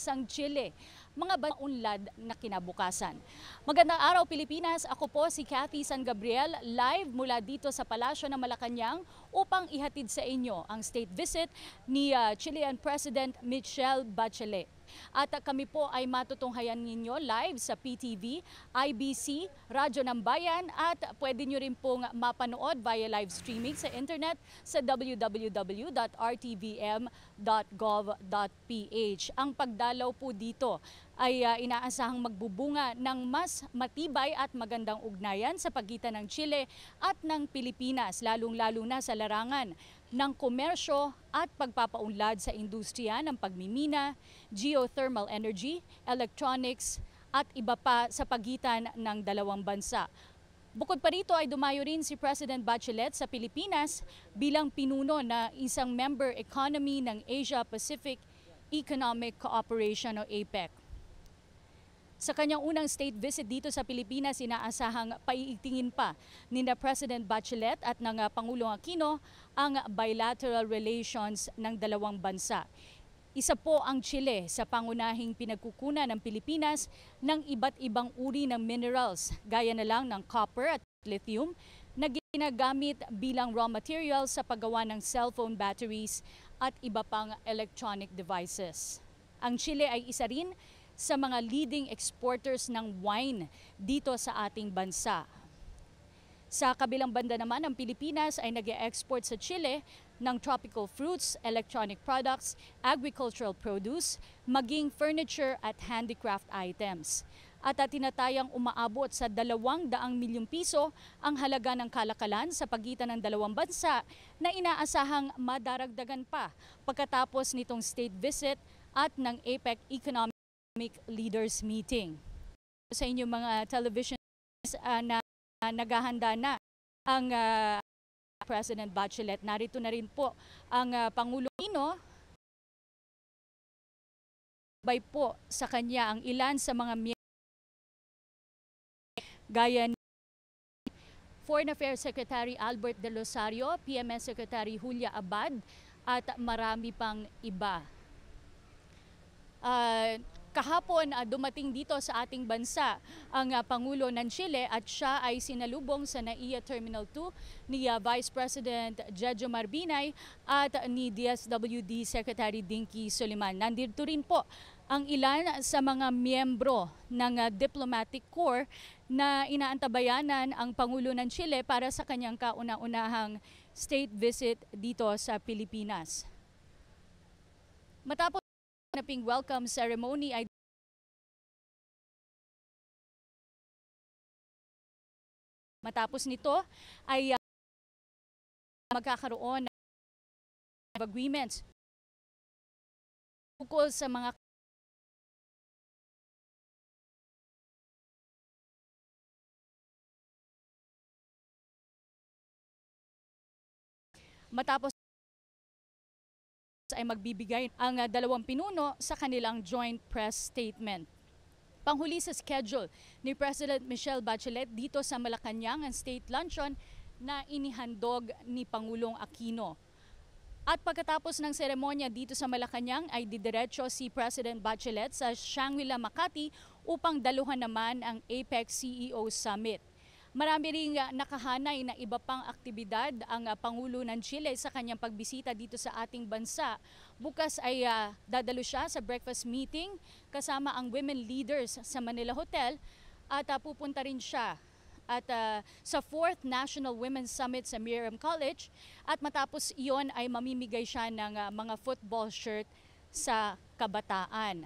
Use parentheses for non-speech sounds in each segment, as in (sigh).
bansang Chile, mga unlad na kinabukasan. Magandang araw Pilipinas, ako po si Cathy San Gabriel, live mula dito sa Palasyo ng Malacanang upang ihatid sa inyo ang state visit ni uh, Chilean President Michelle Bachelet. At kami po ay matutunghayan ninyo live sa PTV, IBC, Radyo ng Bayan at pwede nyo rin pong mapanood via live streaming sa internet sa www.rtvm.gov.ph. Ang pagdalaw po dito ay uh, inaasahang magbubunga ng mas matibay at magandang ugnayan sa pagitan ng Chile at ng Pilipinas, lalong-lalo na sa larangan ng komersyo at pagpapaunlad sa industriya ng pagmimina, geothermal energy, electronics at iba pa sa pagitan ng dalawang bansa. Bukod pa rito ay dumayo rin si President Bachelet sa Pilipinas bilang pinuno na isang member economy ng Asia-Pacific Economic Cooperation o APEC. Sa kanyang unang state visit dito sa Pilipinas, inaasahang paiigtingin pa ni na President Bachelet at ng Pangulong Aquino ang bilateral relations ng dalawang bansa. Isa po ang Chile sa pangunahing pinagkukunan ng Pilipinas ng iba't ibang uri ng minerals, gaya na lang ng copper at lithium, na ginagamit bilang raw material sa paggawa ng cellphone batteries at iba pang electronic devices. Ang Chile ay isa rin sa mga leading exporters ng wine dito sa ating bansa. Sa kabilang banda naman, ang Pilipinas ay nag export sa Chile ng tropical fruits, electronic products, agricultural produce, maging furniture at handicraft items. At tinatayang umaabot sa 200 milyong piso ang halaga ng kalakalan sa pagitan ng dalawang bansa na inaasahang madaragdagan pa pagkatapos nitong state visit at ng APEC Economic Leaders Meeting. Sa inyong mga television uh, na uh, naghahanda na ang uh, President Bachelet. Narito na rin po ang uh, Pangulo Pino bay po sa kanya ang ilan sa mga gaya ni Foreign Affairs Secretary Albert De Rosario, PMS Secretary Julia Abad at marami pang iba. Uh, Kahapon uh, dumating dito sa ating bansa ang uh, Pangulo ng Chile at siya ay sinalubong sa NAIA Terminal 2 ni uh, Vice President Jejo Marbinay at ni DSWD Secretary Dinky Suliman. Nandito rin po ang ilan sa mga miyembro ng uh, diplomatic corps na inaantabayanan ang Pangulo ng Chile para sa kanyang kauna-unahang state visit dito sa Pilipinas. Matapos Naping welcome ceremony ay Matapos nito ay uh, magkakaroon ng agreements ukol sa mga Matapos ay magbibigay ang uh, dalawang pinuno sa kanilang joint press statement. Panghuli sa schedule ni President Michelle Bachelet dito sa Malacanang ang state luncheon na inihandog ni Pangulong Aquino. At pagkatapos ng seremonya dito sa Malacanang ay didiretso si President Bachelet sa Shangri-La Makati upang daluhan naman ang APEC CEO Summit. Marami ring uh, nakahanay na iba pang aktibidad ang uh, Pangulo ng Chile sa kanyang pagbisita dito sa ating bansa. Bukas ay uh, dadalo siya sa breakfast meeting kasama ang women leaders sa Manila Hotel at uh, pupunta rin siya at uh, sa 4th National Women's Summit sa Miriam College at matapos iyon ay mamimigay siya ng uh, mga football shirt sa kabataan.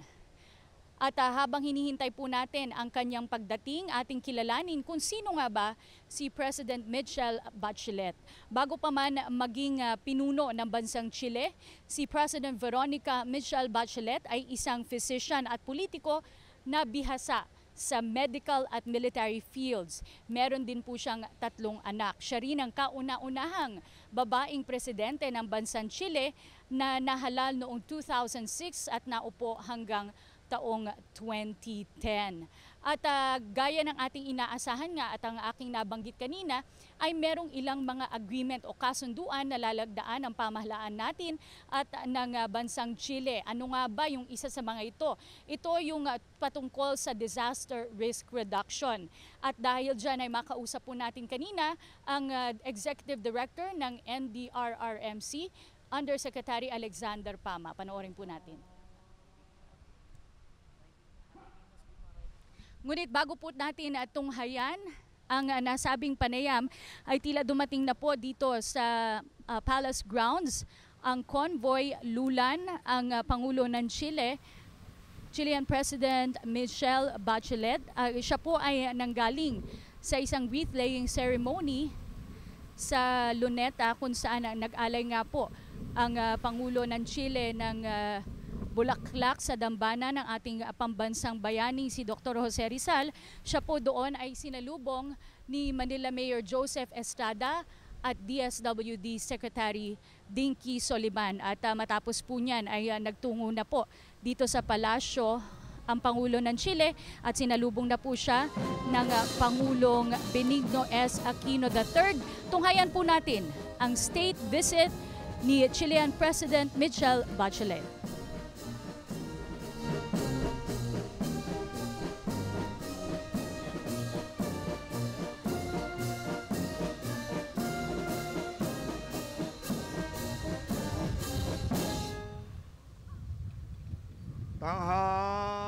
At uh, habang hinihintay po natin ang kanyang pagdating, ating kilalanin kung sino nga ba si President Michelle Bachelet. Bago pa man maging uh, pinuno ng bansang Chile, si President Veronica Michelle Bachelet ay isang physician at politiko na bihasa sa medical at military fields. Meron din po siyang tatlong anak. Siya rin ang kauna-unahang babaeng presidente ng bansang Chile na nahalal noong 2006 at naupo hanggang taong 2010. At ah, gaya ng ating inaasahan nga at ang aking nabanggit kanina ay merong ilang mga agreement o kasunduan na lalagdaan ng pamahalaan natin at ng ah, bansang Chile. Ano nga ba yung isa sa mga ito? Ito yung ah, patungkol sa disaster risk reduction. At dahil dyan ay makausap po natin kanina ang ah, Executive Director ng NDRRMC, Undersecretary Alexander Pama. Panoorin po natin. Ngunit bago po natin uh, tunghayan ang uh, nasabing panayam ay tila dumating na po dito sa uh, Palace Grounds ang convoy Lulan, ang uh, Pangulo ng Chile, Chilean President Michelle Bachelet. Uh, siya po ay nanggaling sa isang wreath-laying ceremony sa Luneta kung saan nag-alay nga po ang uh, Pangulo ng Chile ng uh, bulaklak sa dambana ng ating uh, pambansang bayani si Dr. Jose Rizal. Siya po doon ay sinalubong ni Manila Mayor Joseph Estrada at DSWD Secretary Dinky Soliman. At uh, matapos po niyan ay uh, nagtungo na po dito sa palasyo ang Pangulo ng Chile at sinalubong na po siya ng uh, Pangulong Benigno S. Aquino III. Tunghayan po natin ang state visit ni Chilean President Michelle Bachelet. 晚上好。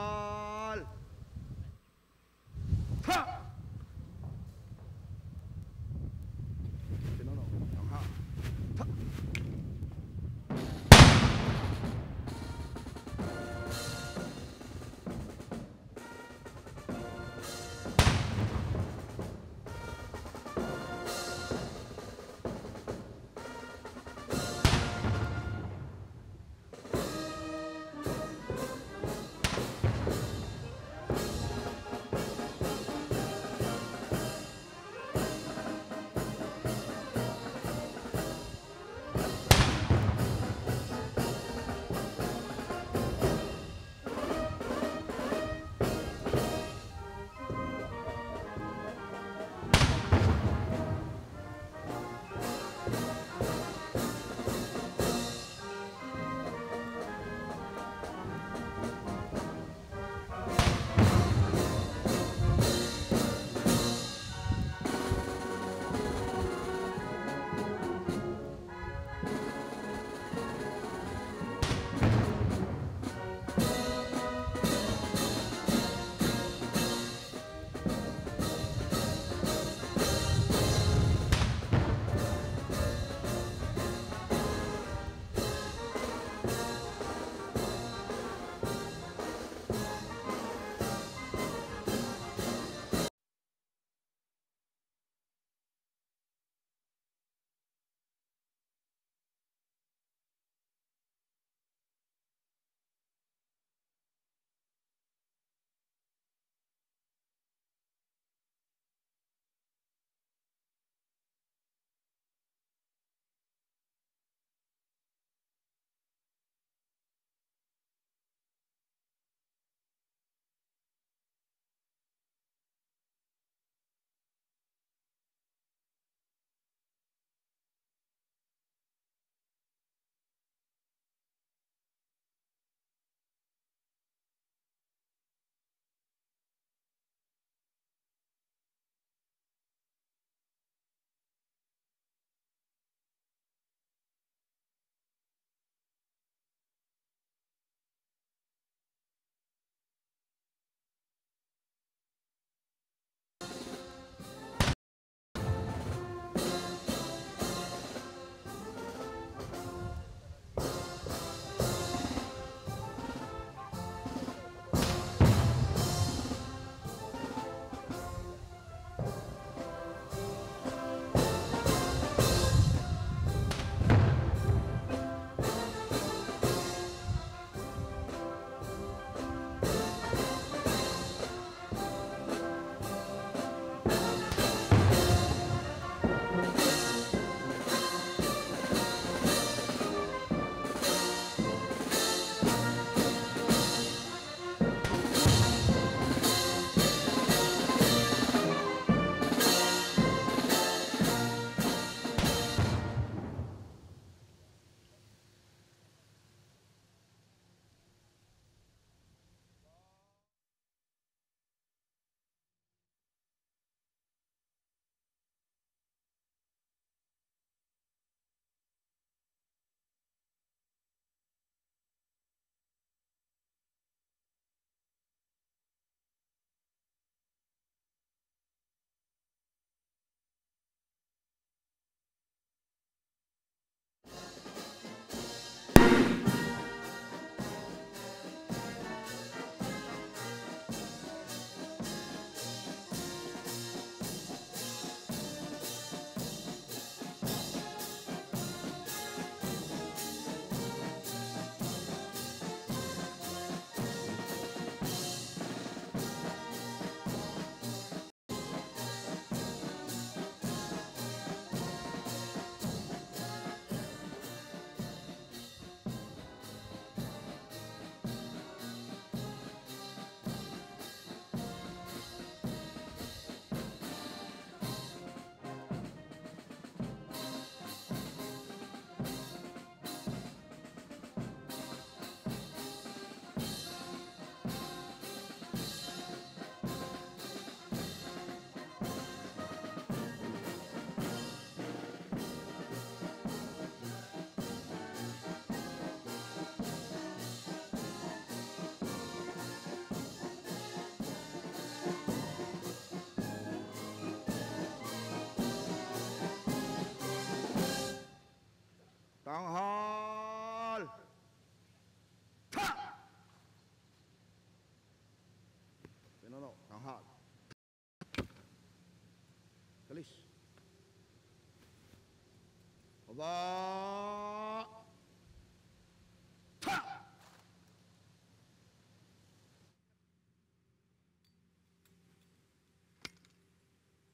Allah.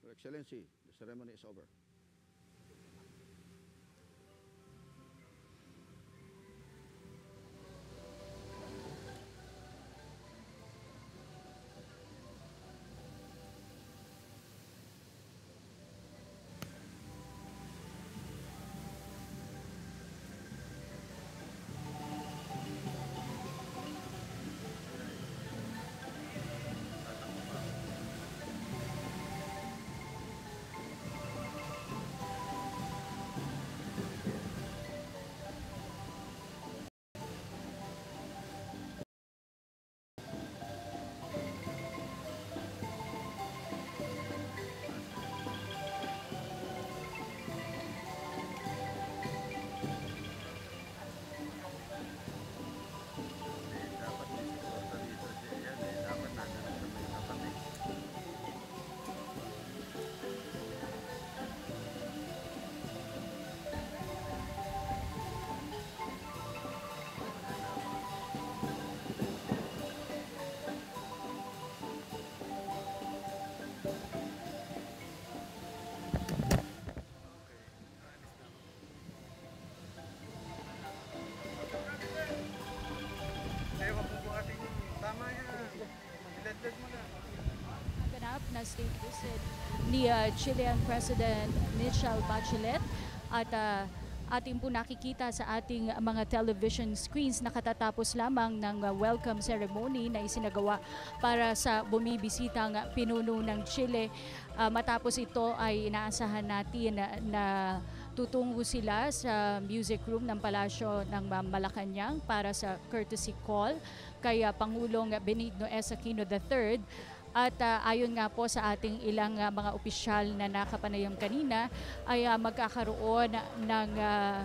Your Excellency, the ceremony is over. Ni uh, Chilean President Michelle Bachelet at uh, ating po nakikita sa ating mga television screens nakatatapos lamang ng uh, welcome ceremony na isinagawa para sa bumibisitang pinuno ng Chile. Uh, matapos ito ay inaasahan natin na, na tutungo sila sa music room ng Palasyo ng uh, Malacanang para sa courtesy call kay Pangulong Benigno S. Aquino III at ah, ayon nga po sa ating ilang ah, mga opisyal na nakapanayam kanina ay ah, magkakaroon ng ah,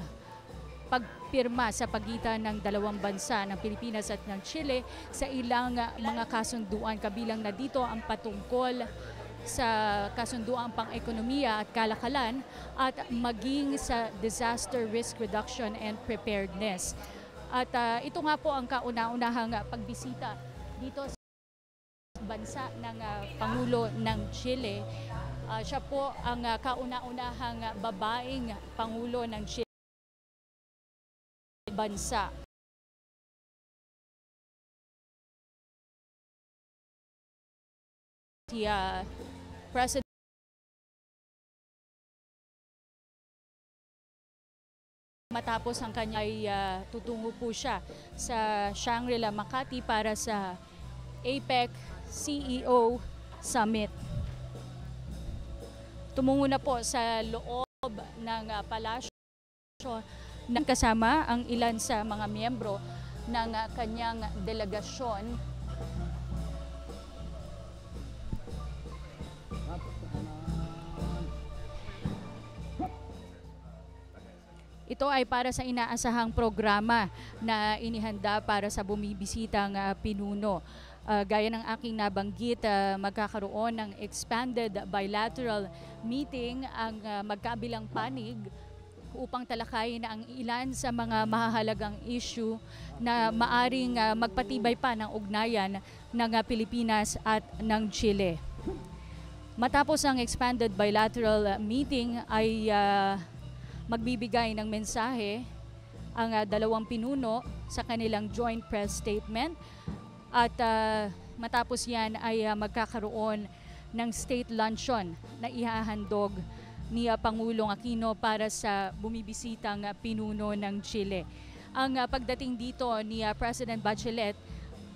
pagpirma sa pagitan ng dalawang bansa ng Pilipinas at ng Chile sa ilang ah, mga kasunduan kabilang na dito ang patungkol sa kasunduan pang-ekonomiya at kalakalan at maging sa disaster risk reduction and preparedness. At ah, ito nga po ang kauna-unahang ah, pagbisita dito bansa ng ah, Pangulo ng Chile. Ah, siya po ang ah, kauna-unahang ah, babaeng Pangulo ng Chile bansa. Si ah, President matapos ang kanya ay ah, tutungo po siya sa Shangri-La Makati para sa APEC CEO Summit. Tumungo na po sa loob ng ah, palasyo ng kasama ang ilan sa mga miyembro ng ah, kanyang delegasyon. Ito ay para sa inaasahang programa na inihanda para sa bumibisitang ah, pinuno. Ah, gaya ng aking nabanggit, ah, magkakaroon ng expanded bilateral meeting ang ah, magkabilang panig upang talakayin ang ilan sa mga mahahalagang issue na maaring ah, magpatibay pa ng ugnayan ng ah, Pilipinas at ng Chile. Matapos ang expanded bilateral meeting ay ah, magbibigay ng mensahe ang ah, dalawang pinuno sa kanilang joint press statement at ah, matapos yan ay ah, magkakaroon ng state luncheon na ihahandog ni ah, Pangulong Aquino para sa bumibisitang ah, pinuno ng Chile. Ang ah, pagdating dito ni ah, President Bachelet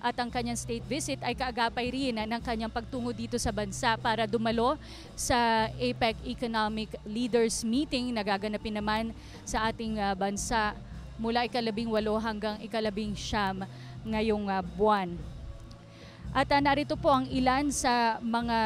at ang kanyang state visit ay kaagapay rin ng kanyang pagtungo dito sa bansa para dumalo sa APEC Economic Leaders Meeting na gaganapin naman sa ating ah, bansa mula ikalabing walo hanggang ikalabing siyam ngayong ah, buwan. At ah, narito po ang ilan sa mga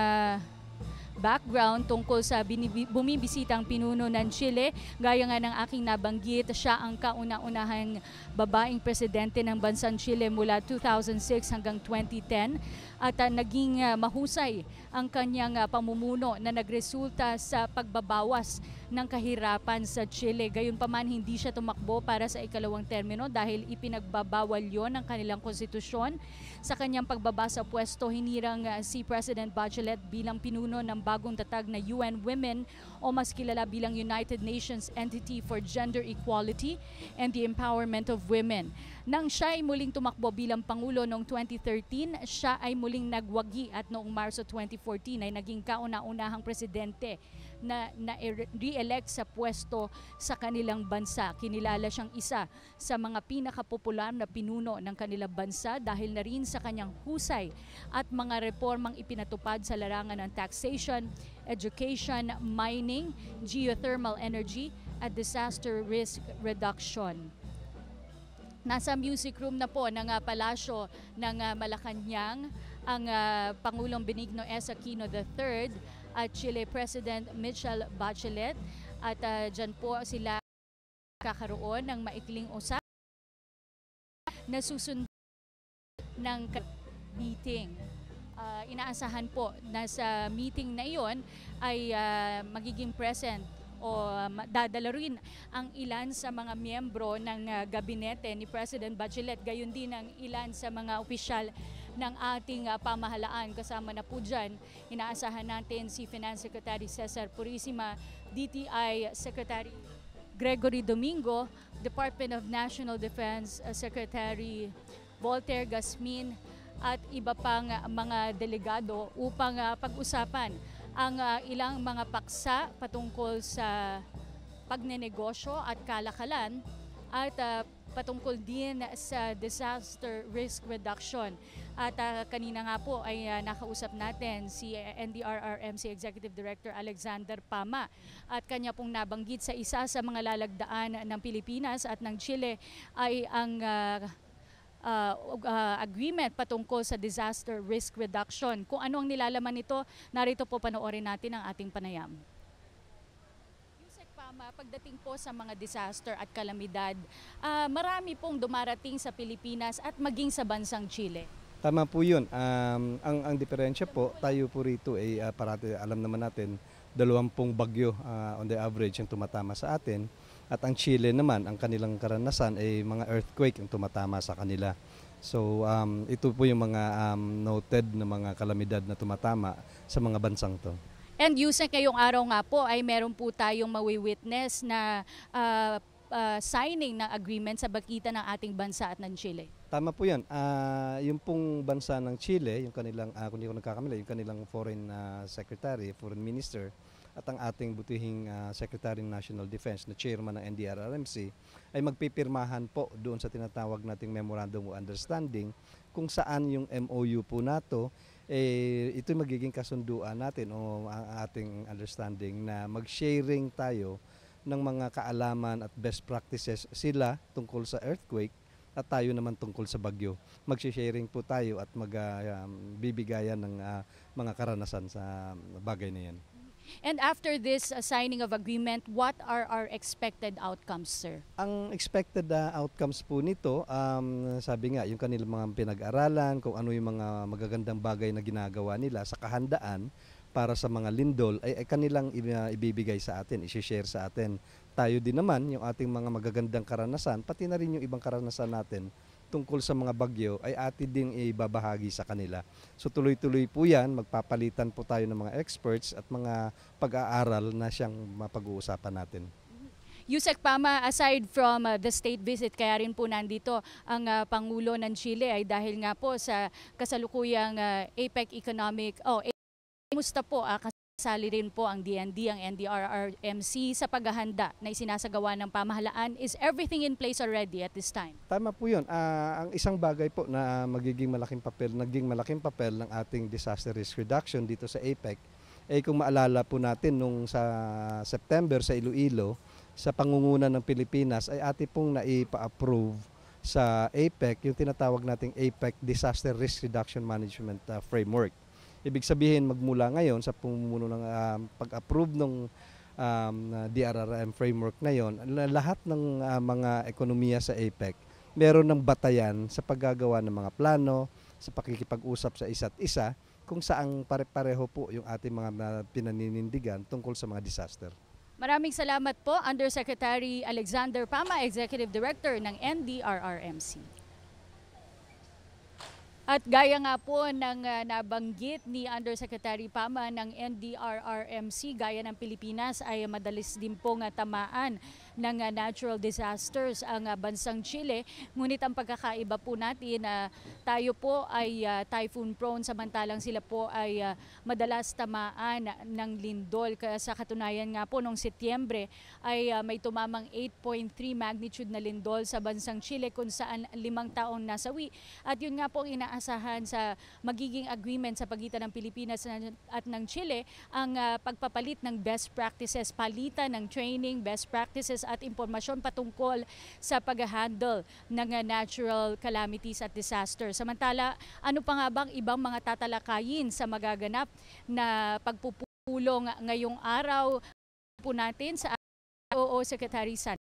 background tungkol sa bumibisitang pinuno ng Chile. Gaya nga ng aking nabanggit, siya ang kauna-unahang babaeng presidente ng bansang Chile mula 2006 hanggang 2010 at ah, naging ah, mahusay ang kanyang ah, pamumuno na nagresulta sa pagbabawas ng kahirapan sa Chile. Gayunpaman, hindi siya tumakbo para sa ikalawang termino dahil ipinagbabawal yon ng kanilang konstitusyon. Sa kanyang pagbaba sa pwesto, hinirang uh, si President Bachelet bilang pinuno ng bagong tatag na UN Women o mas kilala bilang United Nations Entity for Gender Equality and the Empowerment of Women. Nang siya ay muling tumakbo bilang Pangulo noong 2013, siya ay muling nagwagi at noong Marso 2014 ay naging kauna-unahang presidente na na-re-elect sa pwesto sa kanilang bansa. Kinilala siyang isa sa mga pinakapopular na pinuno ng kanilang bansa dahil na rin sa kanyang husay at mga reformang ipinatupad sa larangan ng taxation, education, mining, geothermal energy at disaster risk reduction. Nasa music room na po ng uh, palasyo ng uh, Malacanang ang uh, Pangulong Benigno S. Aquino III at Chile President Michelle Bachelet at uh, dyan po sila kakaroon ng maikling usapan na susunod ng meeting. Uh, inaasahan po na sa meeting na iyon ay uh, magiging present o dadala rin ang ilan sa mga miyembro ng uh, gabinete ni President Bachelet, gayon din ang ilan sa mga opisyal ng ating uh, pamahalaan. Kasama na po dyan, inaasahan natin si Finance Secretary Cesar Purisima, DTI Secretary Gregory Domingo, Department of National Defense uh, Secretary Voltaire Gasmin, at iba pang uh, mga delegado upang uh, pag-usapan ang uh, ilang mga paksa patungkol sa pagnenegosyo at kalakalan at uh, patungkol din sa disaster risk reduction. At uh, kanina nga po ay uh, nakausap natin si NDRRMC Executive Director Alexander Pama at kanya pong nabanggit sa isa sa mga lalagdaan ng Pilipinas at ng Chile ay ang uh, uh, uh, agreement patungkol sa disaster risk reduction. Kung ano ang nilalaman nito, narito po panoorin natin ang ating panayam. Pama, pagdating po sa mga disaster at kalamidad, uh, marami pong dumarating sa Pilipinas at maging sa bansang Chile. Tama po yun. Um, ang, ang diferensya po, tayo po rito ay uh, parati alam naman natin, dalawampung bagyo uh, on the average yung tumatama sa atin. At ang Chile naman, ang kanilang karanasan ay mga earthquake ang tumatama sa kanila. So um, ito po yung mga um, noted na mga kalamidad na tumatama sa mga bansang to. And Yusek, ngayong araw nga po ay meron po tayong mawi-witness na uh, uh, signing ng agreement sa bagitan ng ating bansa at ng Chile. Tama po yan. Uh, yung pong bansa ng Chile, yung kanilang, uh, kung hindi ko nagkakamali, yung kanilang foreign uh, secretary, foreign minister, at ang ating butihing uh, Secretary ng National Defense na chairman ng NDRRMC ay magpipirmahan po doon sa tinatawag nating Memorandum of Understanding kung saan yung MOU po nato eh, ito magiging kasunduan natin o ang ating understanding na mag-sharing tayo ng mga kaalaman at best practices sila tungkol sa earthquake at tayo naman tungkol sa bagyo. Mag-sharing po tayo at magbibigayan uh, um, ng uh, mga karanasan sa bagay na yan. And after this uh, signing of agreement, what are our expected outcomes, sir? Ang expected uh, outcomes po nito, um, sabi nga, yung kanilang mga pinag-aralan, kung ano yung mga magagandang bagay na ginagawa nila sa kahandaan para sa mga lindol, ay, ay kanilang ibibigay sa atin, isi-share sa atin. Tayo din naman, yung ating mga magagandang karanasan, pati na rin yung ibang karanasan natin, tungkol sa mga bagyo ay atin ding ibabahagi sa kanila. So tuloy-tuloy po yan, magpapalitan po tayo ng mga experts at mga pag-aaral na siyang mapag-uusapan natin. Yusek Pama, aside from uh, the state visit, kaya rin po nandito ang uh, Pangulo ng Chile ay dahil nga po sa kasalukuyang uh, APEC Economic, oh, Musta po uh, Kasali rin po ang DND, ang NDRRMC sa paghahanda na isinasagawa ng pamahalaan. Is everything in place already at this time? Tama po yun. Uh, ang isang bagay po na magiging malaking papel, naging malaking papel ng ating disaster risk reduction dito sa APEC, ay eh kung maalala po natin nung sa September sa Iloilo, sa pangunguna ng Pilipinas ay ati pong naipa-approve sa APEC, yung tinatawag nating APEC Disaster Risk Reduction Management uh, Framework. Ibig sabihin magmula ngayon sa pumumuno ng uh, pag-approve ng um, DRRM framework na yon, lahat ng uh, mga ekonomiya sa APEC meron ng batayan sa paggagawa ng mga plano, sa pakikipag-usap sa isa't isa, kung saan pare-pareho po yung ating mga pinaninindigan tungkol sa mga disaster. Maraming salamat po, Undersecretary Alexander Pama, Executive Director ng NDRRMC. At gaya nga po ng ah, nabanggit ni Undersecretary Pama ng NDRRMC, gaya ng Pilipinas ay madalis din pong ah, tamaan ng ah, natural disasters ang ah, bansang Chile. Ngunit ang pagkakaiba po natin na tayo po ay ah, typhoon prone samantalang sila po ay ah, madalas tamaan ng lindol. Kaya sa katunayan nga po noong Setyembre ay ah, may tumamang 8.3 magnitude na lindol sa bansang Chile kung saan limang taong nasawi. At yun nga po ang inaasahan sa magiging agreement sa pagitan ng Pilipinas na- at ng Chile ang ah, pagpapalit ng best practices, palitan ng training, best practices at impormasyon patungkol sa pag-handle ng natural calamities at disasters. Samantala, ano pa nga bang ibang mga tatalakayin sa magaganap na pagpupulong ngayong araw po natin sa OO Secretary San.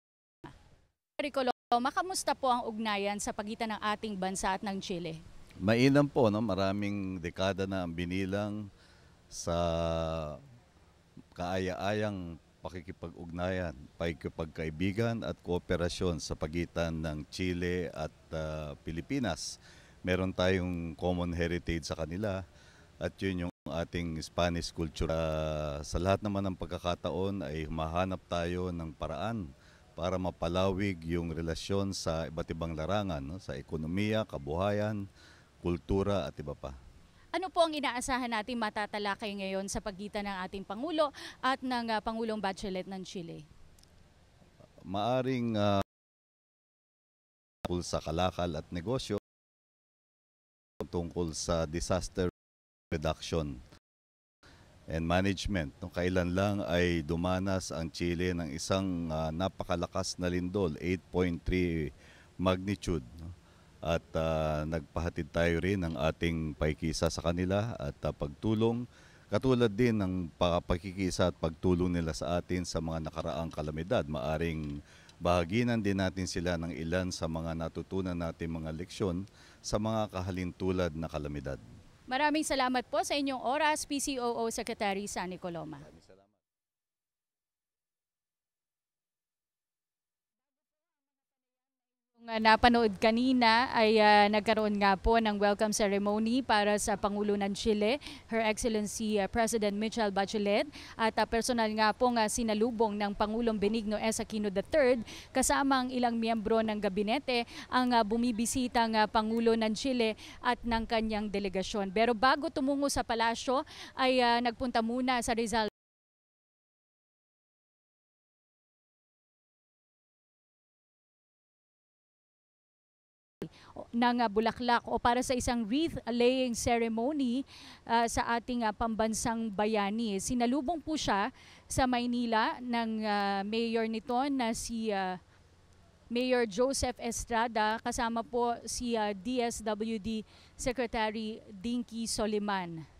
Ricoloma, kamusta po ang ugnayan sa pagitan ng ating bansa at ng Chile? Mainam po, no? maraming dekada na ang binilang sa kaaya-ayang pakikipag-ugnayan, pakikipagkaibigan at kooperasyon sa pagitan ng Chile at ah, Pilipinas. Meron tayong common heritage sa kanila at yun yung ating Spanish culture. Ah, sa lahat naman ng pagkakataon ay humahanap tayo ng paraan para mapalawig yung relasyon sa iba't ibang larangan, no? sa ekonomiya, kabuhayan, kultura at iba pa. Ano po ang inaasahan natin matatalakay ngayon sa pagitan ng ating Pangulo at ng ah, Pangulong Bachelet ng Chile? Maaring tungkol sa kalakal at negosyo, tungkol sa disaster reduction and management. No, kailan lang ay dumanas ang Chile ng isang ah, napakalakas na lindol, 8.3 magnitude. no? At ah, nagpahatid tayo rin ng ating paikisa sa kanila at ah, pagtulong. Katulad din ng pa- pagkikisa at pagtulong nila sa atin sa mga nakaraang kalamidad. Maaring bahaginan din natin sila ng ilan sa mga natutunan natin mga leksyon sa mga kahalintulad na kalamidad. Maraming salamat po sa inyong oras, PCOO Secretary Sani Coloma. Yung uh, napanood kanina ay uh, nagkaroon nga po ng welcome ceremony para sa Pangulo ng Chile, Her Excellency uh, President Michelle Bachelet at uh, personal nga pong uh, sinalubong ng Pangulong Benigno S. Aquino III kasama ang ilang miyembro ng gabinete ang uh, bumibisitang uh, Pangulo ng Chile at ng kanyang delegasyon. Pero bago tumungo sa palasyo ay uh, nagpunta muna sa Rizal ng uh, bulaklak o para sa isang wreath laying ceremony uh, sa ating uh, pambansang bayani. Sinalubong po siya sa Maynila ng uh, mayor nito na si uh, Mayor Joseph Estrada kasama po si uh, DSWD Secretary Dinky Soliman.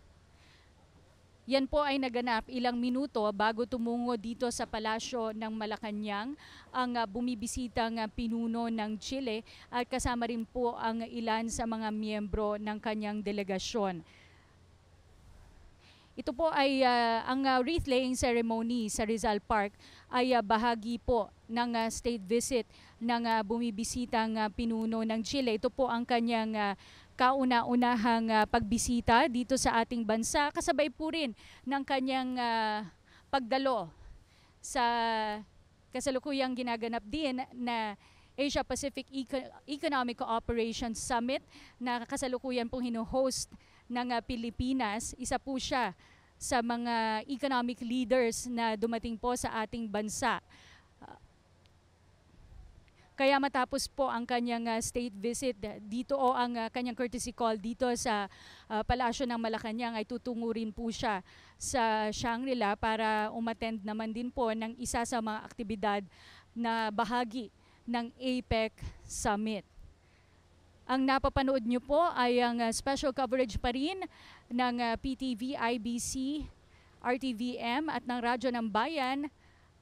Yan po ay naganap ilang minuto bago tumungo dito sa palasyo ng Malacanang ang uh, bumibisitang uh, pinuno ng Chile at kasama rin po ang ilan sa mga miyembro ng kanyang delegasyon. Ito po ay uh, ang wreath laying ceremony sa Rizal Park ay uh, bahagi po ng uh, state visit ng uh, bumibisitang uh, pinuno ng Chile. Ito po ang kanyang uh, kauna-unahang uh, pagbisita dito sa ating bansa kasabay po rin ng kanyang uh, pagdalo sa kasalukuyang ginaganap din na Asia Pacific Eco- Economic Cooperation Summit na kasalukuyan pong hino-host ng uh, Pilipinas. Isa po siya sa mga economic leaders na dumating po sa ating bansa. Kaya matapos po ang kanyang uh, state visit uh, dito o ang uh, kanyang courtesy call dito sa uh, Palasyo ng Malacanang ay tutungo rin po siya sa Shangri-La para umattend naman din po ng isa sa mga aktibidad na bahagi ng APEC Summit. Ang napapanood nyo po ay ang special coverage pa rin ng PTV, IBC, RTVM at ng Radyo ng Bayan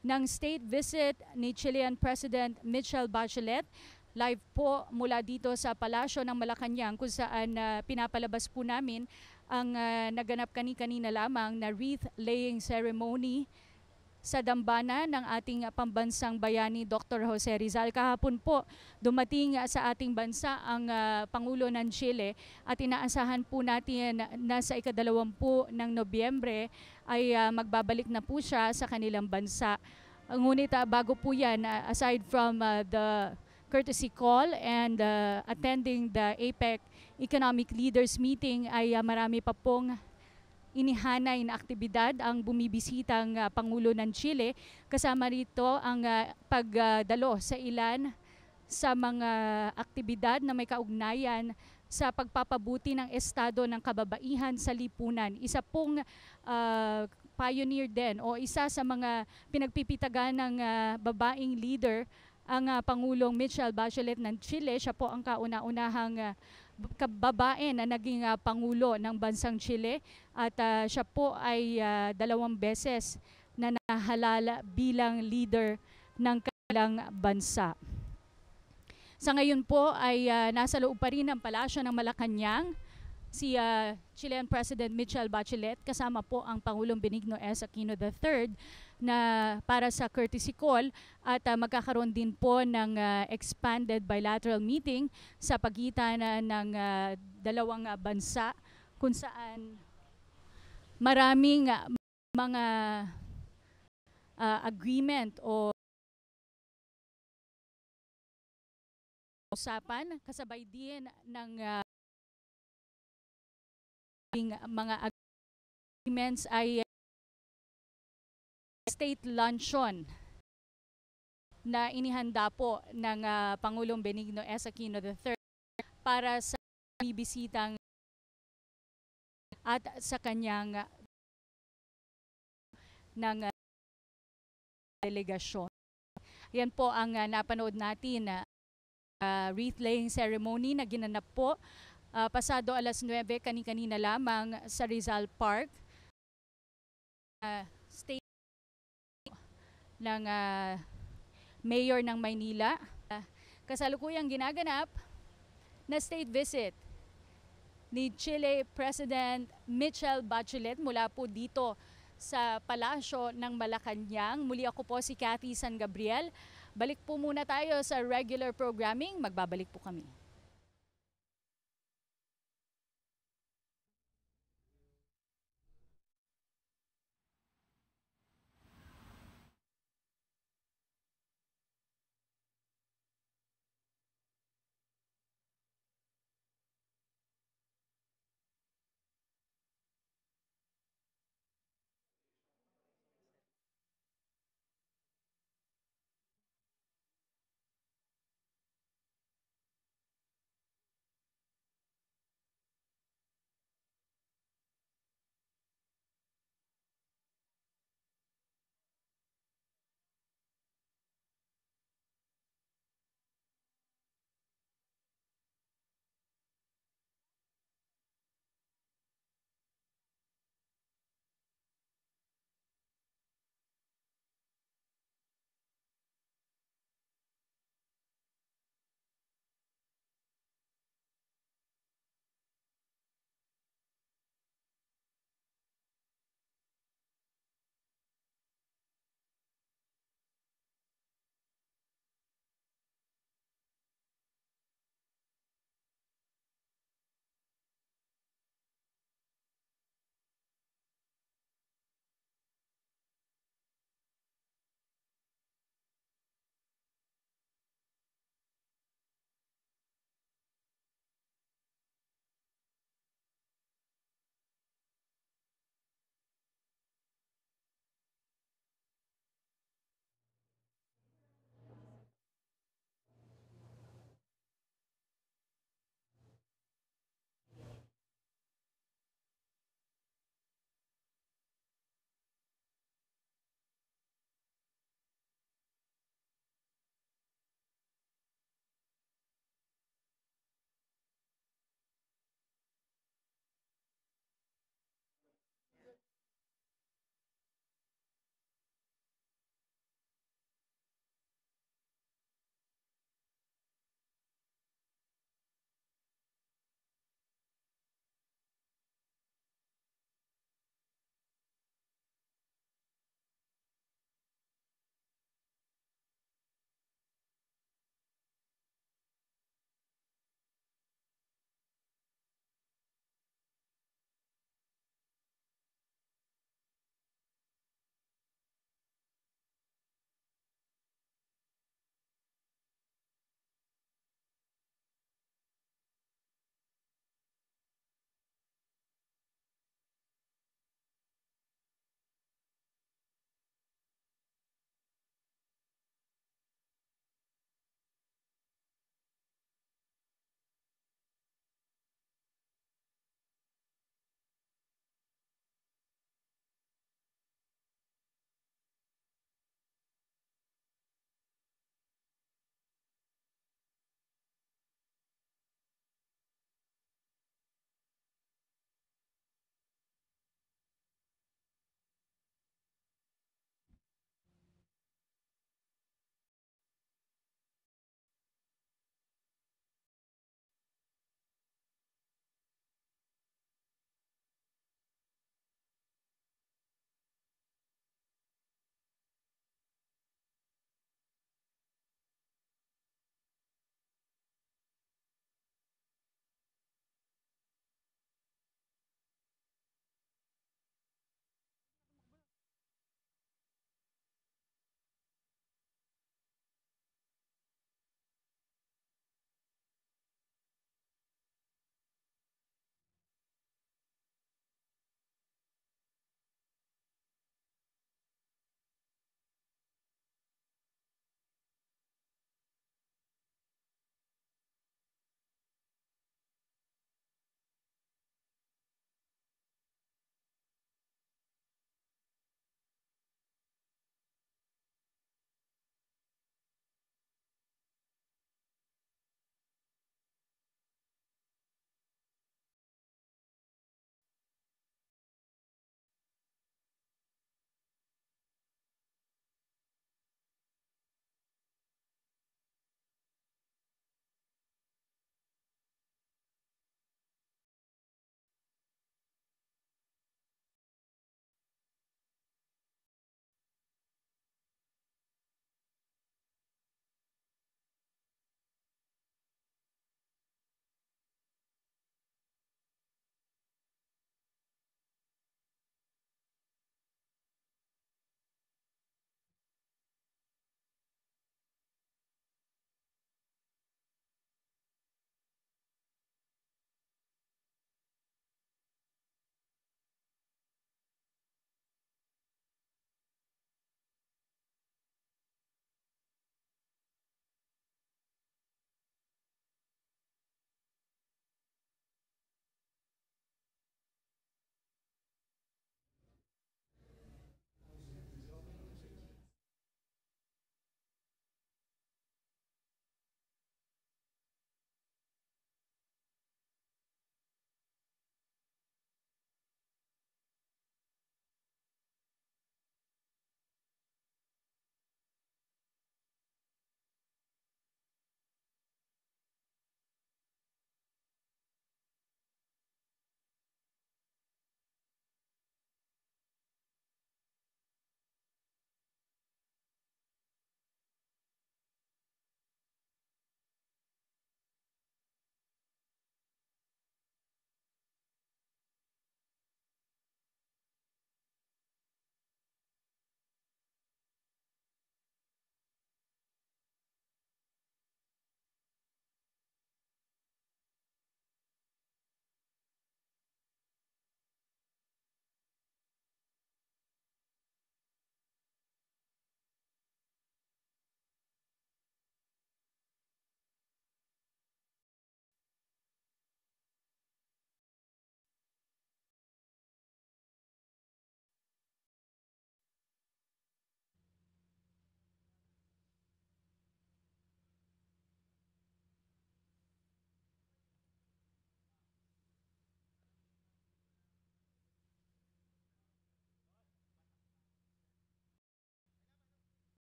ng state visit ni Chilean President Michelle Bachelet. Live po mula dito sa Palasyo ng Malacanang kung saan uh, pinapalabas po namin ang uh, naganap kani-kanina lamang na wreath laying ceremony sa dambana ng ating pambansang bayani Dr. Jose Rizal. Kahapon po dumating sa ating bansa ang ah, Pangulo ng Chile at inaasahan po natin na sa ikadalawampu ng Nobyembre ay ah, magbabalik na po siya sa kanilang bansa. Ngunit ah, bago po yan, ah, aside from ah, the courtesy call and uh, attending the APEC Economic Leaders Meeting ay uh, marami pa pong inihanay na aktibidad ang bumibisitang uh, Pangulo ng Chile. Kasama rito ang uh, pagdalo sa ilan sa mga aktibidad na may kaugnayan sa pagpapabuti ng estado ng kababaihan sa lipunan. Isa pong uh, pioneer din o isa sa mga pinagpipitagan ng uh, babaeng leader ang uh, Pangulong Michelle Bachelet ng Chile. Siya po ang kauna-unahang uh, babae na naging uh, Pangulo ng bansang Chile at uh, siya po ay uh, dalawang beses na nahalala bilang leader ng kanilang bansa. Sa ngayon po ay uh, nasa loob pa rin ng palasyo ng Malacanang si uh, Chilean President Michelle Bachelet kasama po ang Pangulong Benigno S. Aquino III na para sa courtesy call at uh, magkakaroon din po ng uh, expanded bilateral meeting sa pagitan uh, ng uh, dalawang uh, bansa kung saan maraming uh, mga uh, agreement o usapan kasabay din ng uh, mga agreements ay state luncheon na inihanda po ng uh, Pangulong Benigno S. Aquino III para sa bibisitang at sa kanyang ng uh, delegasyon. Yan po ang uh, napanood natin na uh, wreath-laying ceremony na ginanap po uh, pasado alas 9 kani-kanina lamang sa Rizal Park. Uh, state ng uh, mayor ng Maynila. Uh, kasalukuyang ginaganap na state visit ni Chile President Michelle Bachelet mula po dito sa palasyo ng Malacanang. Muli ako po si Cathy San Gabriel. Balik po muna tayo sa regular programming. Magbabalik po kami.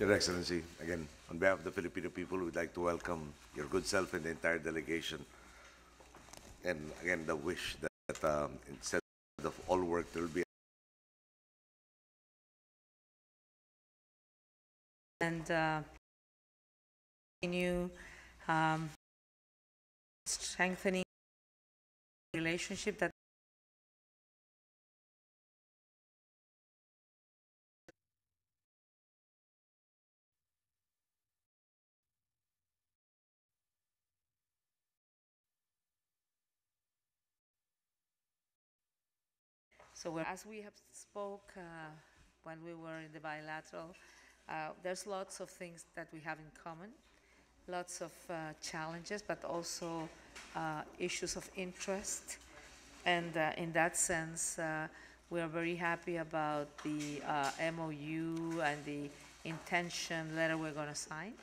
Your Excellency, again, on behalf of the Filipino people, we'd like to welcome your good self and the entire delegation. And again, the wish that um, instead of all work, there will be and uh, continue um, strengthening relationship that So as we have spoke uh, when we were in the bilateral, uh, there's lots of things that we have in common, lots of uh, challenges, but also uh, issues of interest. And uh, in that sense, uh, we are very happy about the MOU and the intention letter we're going to sign.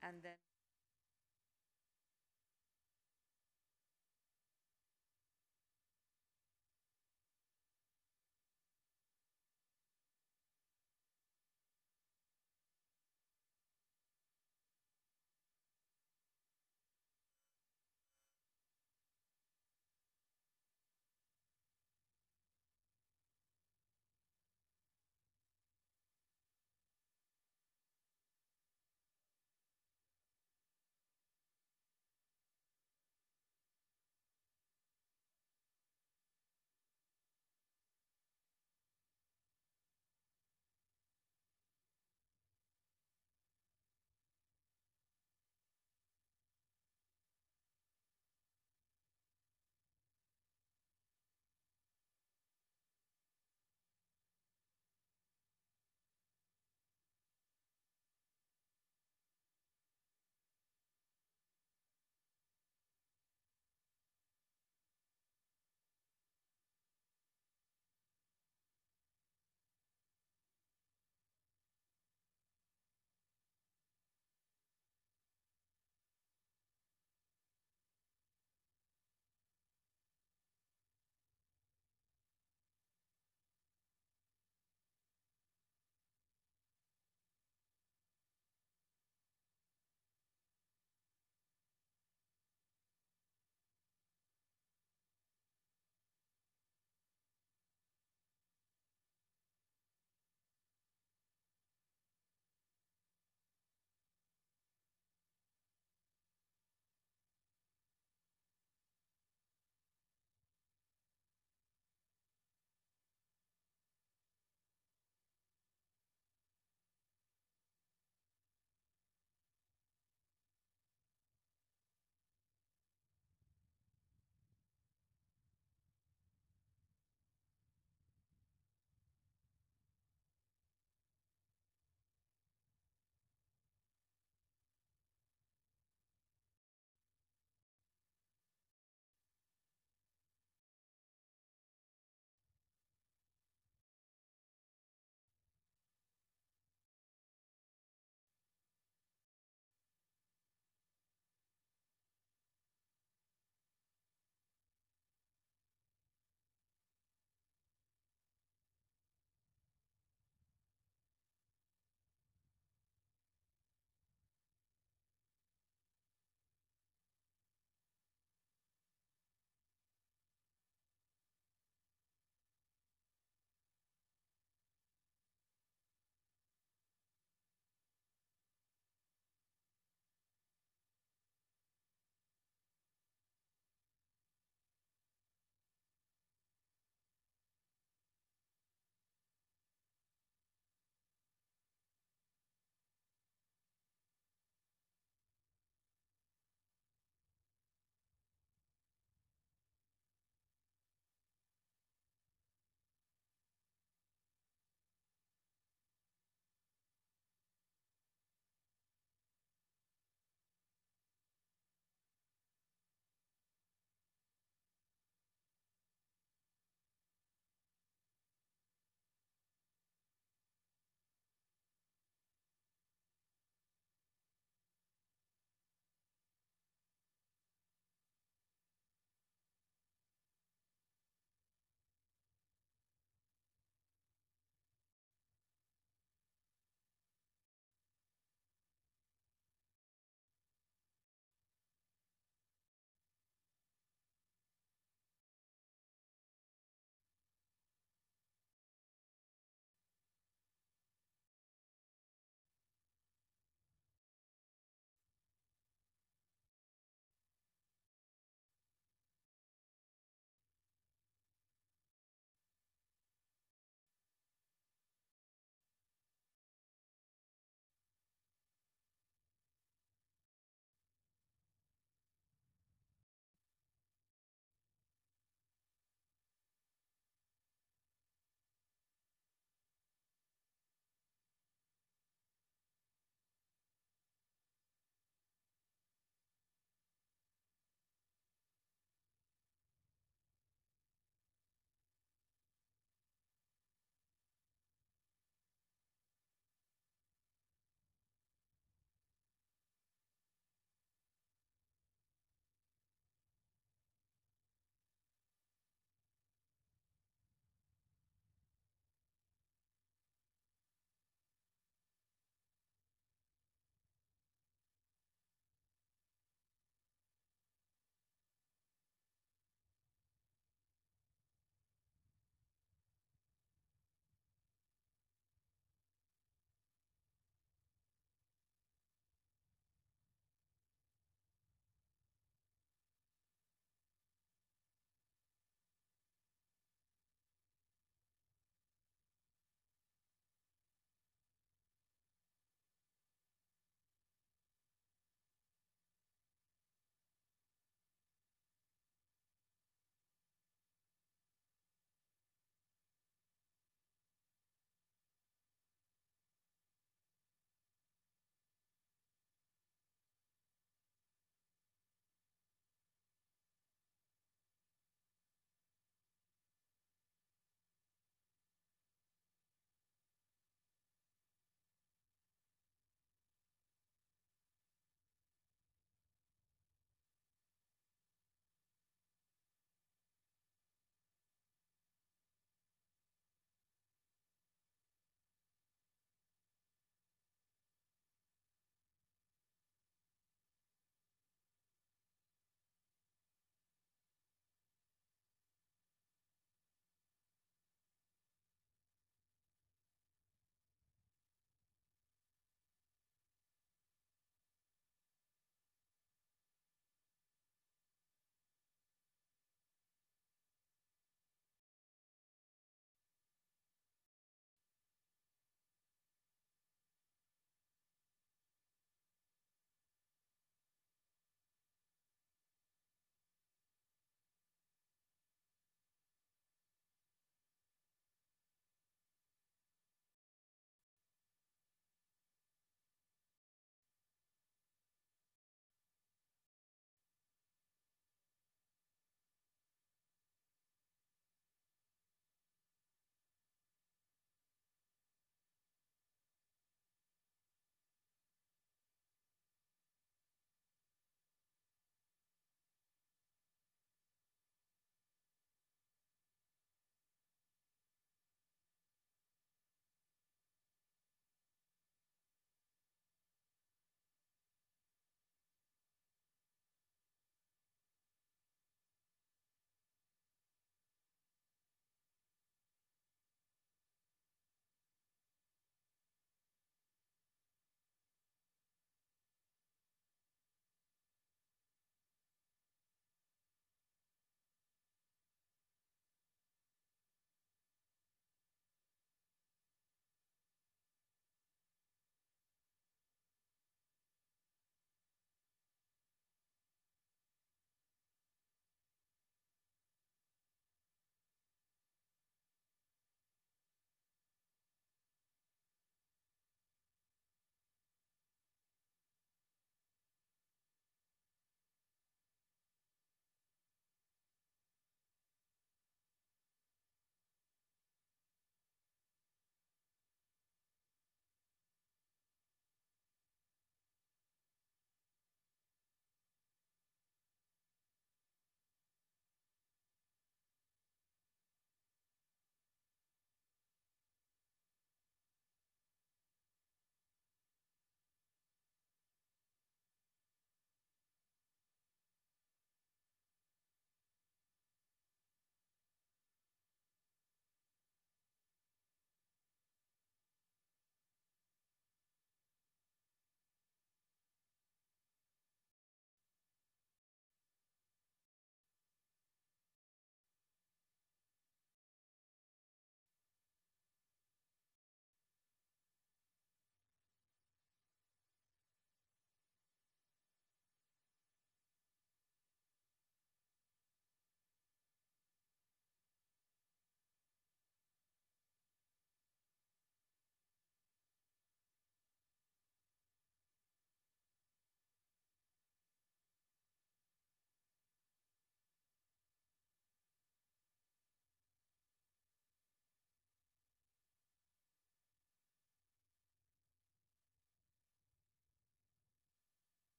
And then.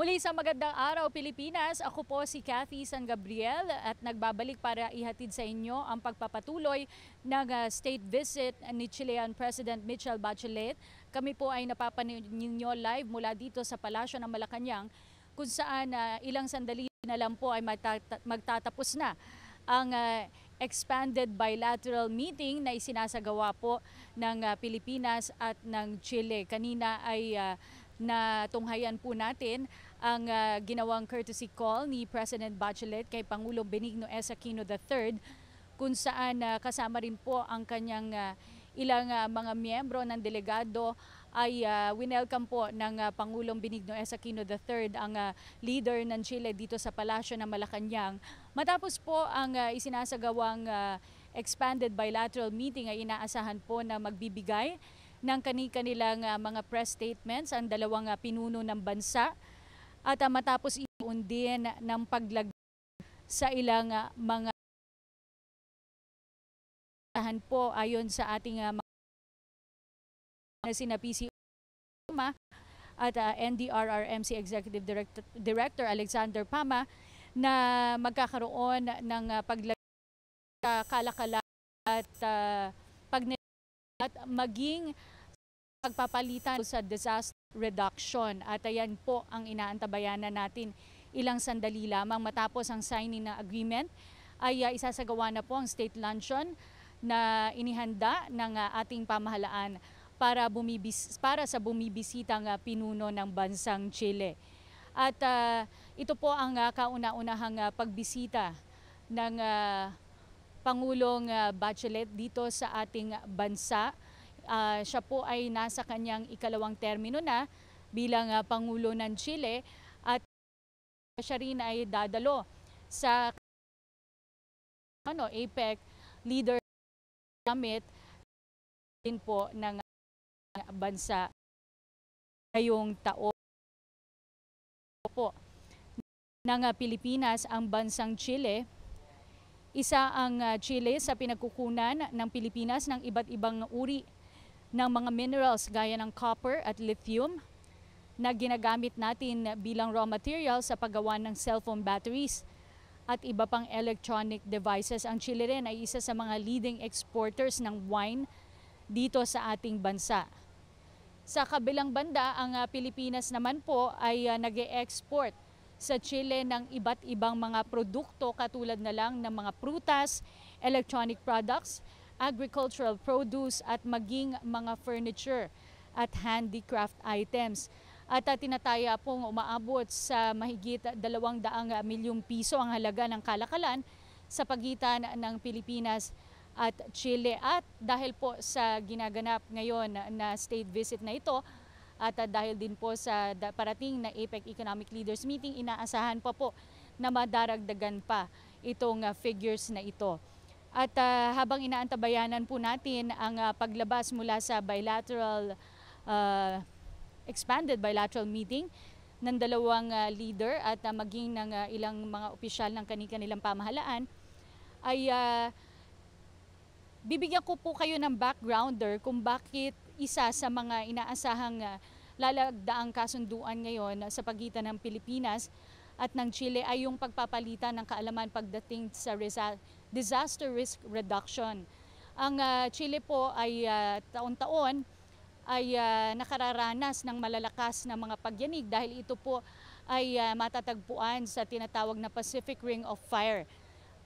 Muli sa magandang araw Pilipinas, ako po si Cathy San Gabriel at nagbabalik para ihatid sa inyo ang pagpapatuloy ng uh, state visit ni Chilean President Michelle Bachelet. Kami po ay napapanood ninyo live mula dito sa Palasyo ng Malacanang kung saan uh, ilang sandali na lang po ay magtata- magtatapos na ang uh, expanded bilateral meeting na isinasagawa po ng uh, Pilipinas at ng Chile. Kanina ay uh, natunghayan po natin ang uh, ginawang courtesy call ni President Bachelet kay Pangulong Benigno S. Aquino III kung saan uh, kasama rin po ang kanyang uh, ilang uh, mga miyembro ng delegado ay uh, winelcome po ng uh, Pangulong Benigno S. Aquino III ang uh, leader ng Chile dito sa Palasyo ng Malacanang. Matapos po ang uh, isinasagawang uh, expanded bilateral meeting ay inaasahan po na magbibigay ng kani-kanilang uh, mga press statements ang dalawang uh, pinuno ng bansa at uh, matapos iyon din ng paglag sa ilang uh, mga po ayon sa ating uh, na sina PC at uh, NDRRMC Executive Director, Director Alexander Pama na magkakaroon ng uh, paglag sa kalakala at uh, pag at maging pagpapalitan sa disaster reduction. At ayan po ang inaantabayanan natin ilang sandali lamang matapos ang signing ng agreement ay uh, isasagawa na po ang state luncheon na inihanda ng uh, ating pamahalaan para bumibis para sa bumibisitang uh, pinuno ng bansang Chile. At uh, ito po ang uh, kauna-unahang uh, pagbisita ng uh, Pangulong uh, Bachelet dito sa ating bansa. Uh, siya po ay nasa kanyang ikalawang termino na bilang uh, Pangulo ng Chile at siya rin ay dadalo sa ano, APEC Leader Summit din po ng bansa ngayong taon po ng Pilipinas ang bansang Chile. Isa ang Chile sa pinagkukunan ng Pilipinas ng iba't ibang uri ng mga minerals gaya ng copper at lithium na ginagamit natin bilang raw material sa paggawa ng cellphone batteries at iba pang electronic devices. Ang Chile rin ay isa sa mga leading exporters ng wine dito sa ating bansa. Sa kabilang banda, ang uh, Pilipinas naman po ay uh, nag export sa Chile ng iba't ibang mga produkto katulad na lang ng mga prutas, electronic products, agricultural produce at maging mga furniture at handicraft items. At uh, tinataya pong umaabot sa mahigit 200 milyong piso ang halaga ng kalakalan sa pagitan ng Pilipinas at Chile. At dahil po sa ginaganap ngayon na state visit na ito, at uh, dahil din po sa parating na APEC Economic Leaders Meeting, inaasahan pa po na madaragdagan pa itong uh, figures na ito. At uh, habang inaantabayanan po natin ang uh, paglabas mula sa bilateral, uh, expanded bilateral meeting ng dalawang uh, leader at uh, maging ng uh, ilang mga opisyal ng kanilang pamahalaan, ay uh, bibigyan ko po kayo ng backgrounder kung bakit isa sa mga inaasahang uh, lalagdaang kasunduan ngayon sa pagitan ng Pilipinas at ng Chile ay yung pagpapalitan ng kaalaman pagdating sa disaster risk reduction. Ang uh, Chile po ay uh, taon-taon ay uh, nakararanas ng malalakas na mga pagyanig dahil ito po ay uh, matatagpuan sa tinatawag na Pacific Ring of Fire.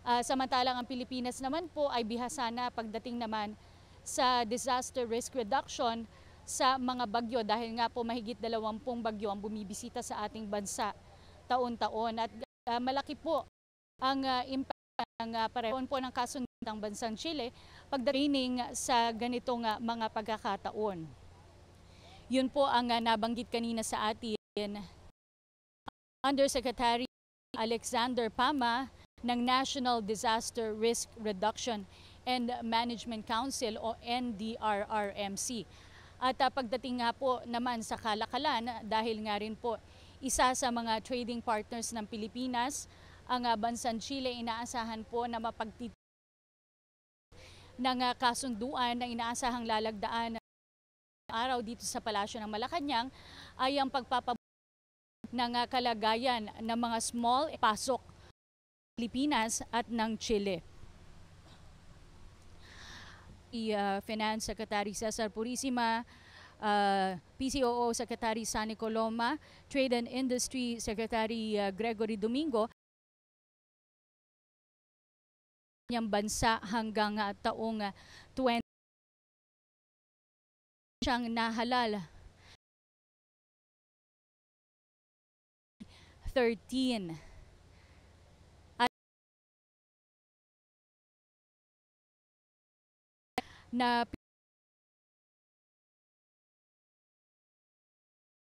Uh, samantalang ang Pilipinas naman po ay bihasa na pagdating naman sa disaster risk reduction sa mga bagyo dahil nga po mahigit dalawampung bagyo ang bumibisita sa ating bansa taon-taon at uh, malaki po ang uh, impact ng uh, parehon po ng kasunod ng bansang Chile pagdating sa ganitong uh, mga pagkakataon. Yun po ang uh, nabanggit kanina sa atin Undersecretary Alexander Pama ng National Disaster Risk Reduction and Management Council o NDRRMC. At pagdating nga po naman sa kalakalan, dahil nga rin po isa sa mga trading partners ng Pilipinas, ang uh, bansang Chile inaasahan po na mapagtit ng uh, kasunduan na inaasahang lalagdaan araw dito sa Palasyo ng Malacanang ay ang pagpapab ng ah, kalagayan ng mga small pasok Pilipinas at ng Chile. I, ah, Finance Secretary Cesar Purisima, uh, PCOO Secretary Sani Coloma, Trade and Industry Secretary Gregory Domingo, niyang bansa hanggang uh, taong uh, 20 siyang nahalal. 13 at na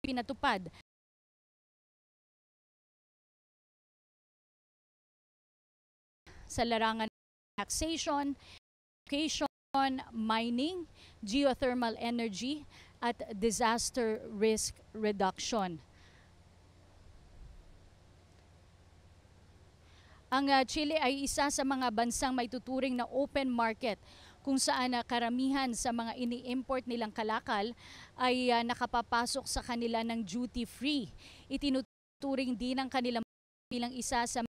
pinatupad. Sa larangan ng taxation, education, mining, geothermal energy, at disaster risk reduction. Ang uh, Chile ay isa sa mga bansang may tuturing na open market kung saan uh, karamihan sa mga ini-import nilang kalakal ay uh, nakapapasok sa kanila ng duty free. Itinuturing din ang kanilang bilang isa sa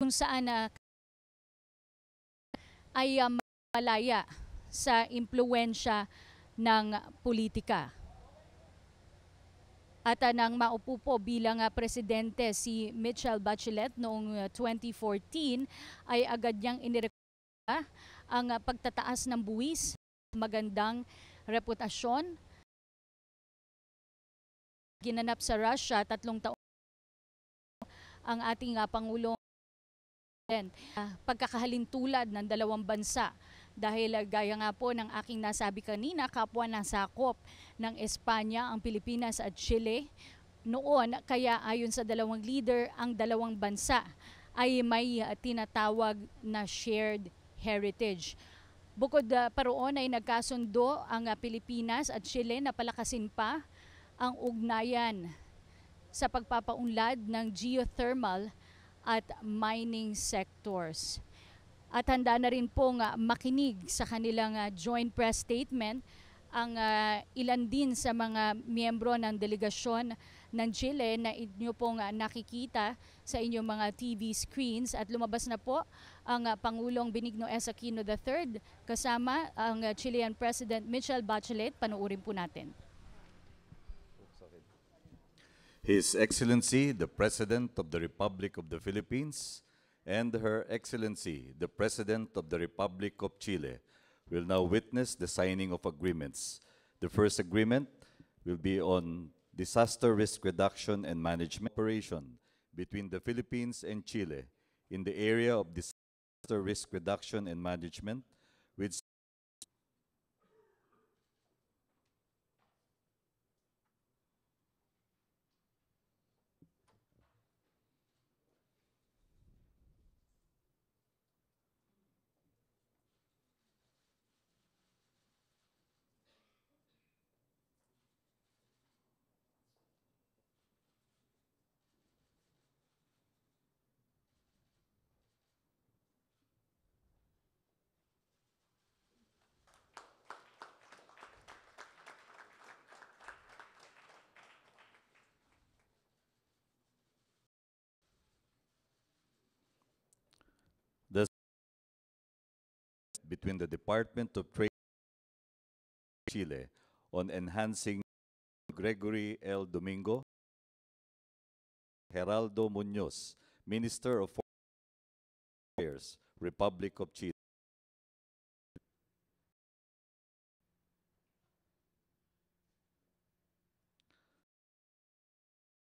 kung saan uh, ay uh, malaya sa impluensya ng politika. At uh, nang maupo po bilang uh, presidente si Michelle Bachelet noong uh, 2014 ay agad niyang inirekomenda ang uh, pagtataas ng buwis, magandang reputasyon. Ginanap sa Russia tatlong taon ang ating uh, Pangulong uh, pagkakahalintulad ng dalawang bansa dahil uh, gaya nga po ng aking nasabi kanina, kapwa nasakop ng Espanya, ang Pilipinas at Chile. Noon, kaya ayon sa dalawang leader, ang dalawang bansa ay may uh, tinatawag na shared heritage. Bukod uh, pa roon ay nagkasundo ang Pilipinas at Chile na palakasin pa ang ugnayan sa pagpapaunlad ng geothermal at mining sectors. At handa na rin pong uh, makinig sa kanilang uh, joint press statement ang uh, ilan din sa mga miyembro ng delegasyon ng Chile na inyo pong nakikita sa inyong mga TV screens at lumabas na po ang Pangulong Benigno S. Aquino III kasama ang Chilean President Michelle Bachelet. Panuurin po natin. His Excellency, the President of the Republic of the Philippines, and Her Excellency, the President of the Republic of Chile, will now witness the signing of agreements. The first agreement will be on disaster risk reduction and management operation between the Philippines and Chile in the area of disaster risk reduction and management with between the Department of Trade Chile on enhancing Gregory L. Domingo, Geraldo Munoz, Minister of Foreign Affairs, Republic of Chile.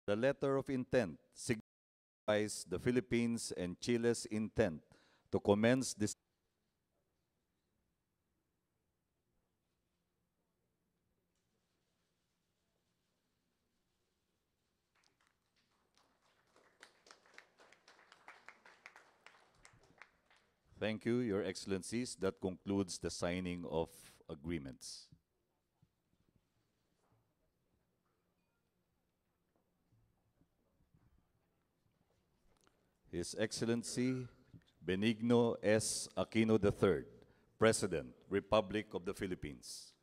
The letter of intent signifies the Philippines and Chile's intent to commence this Thank you, Your Excellencies. That concludes the signing of agreements. His Excellency Benigno S. Aquino III, President, Republic of the Philippines.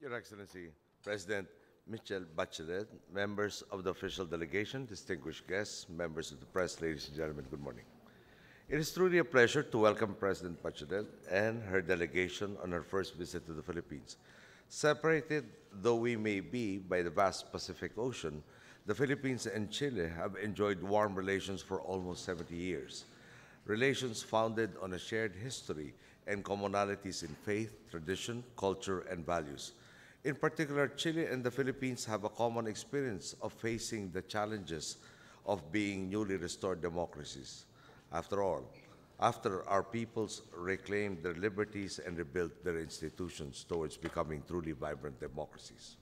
Your Excellency, President Michelle Bachelet, members of the official delegation, distinguished guests, members of the press, ladies and gentlemen, good morning. It is truly a pleasure to welcome President Bachelet and her delegation on her first visit to the Philippines. Separated though we may be by the vast Pacific Ocean, the Philippines and Chile have enjoyed warm relations for almost 70 years. Relations founded on a shared history and commonalities in faith, tradition, culture, and values. In particular, Chile and the Philippines have a common experience of facing the challenges of being newly restored democracies. After all, after our peoples reclaimed their liberties and rebuilt their institutions towards becoming truly vibrant democracies.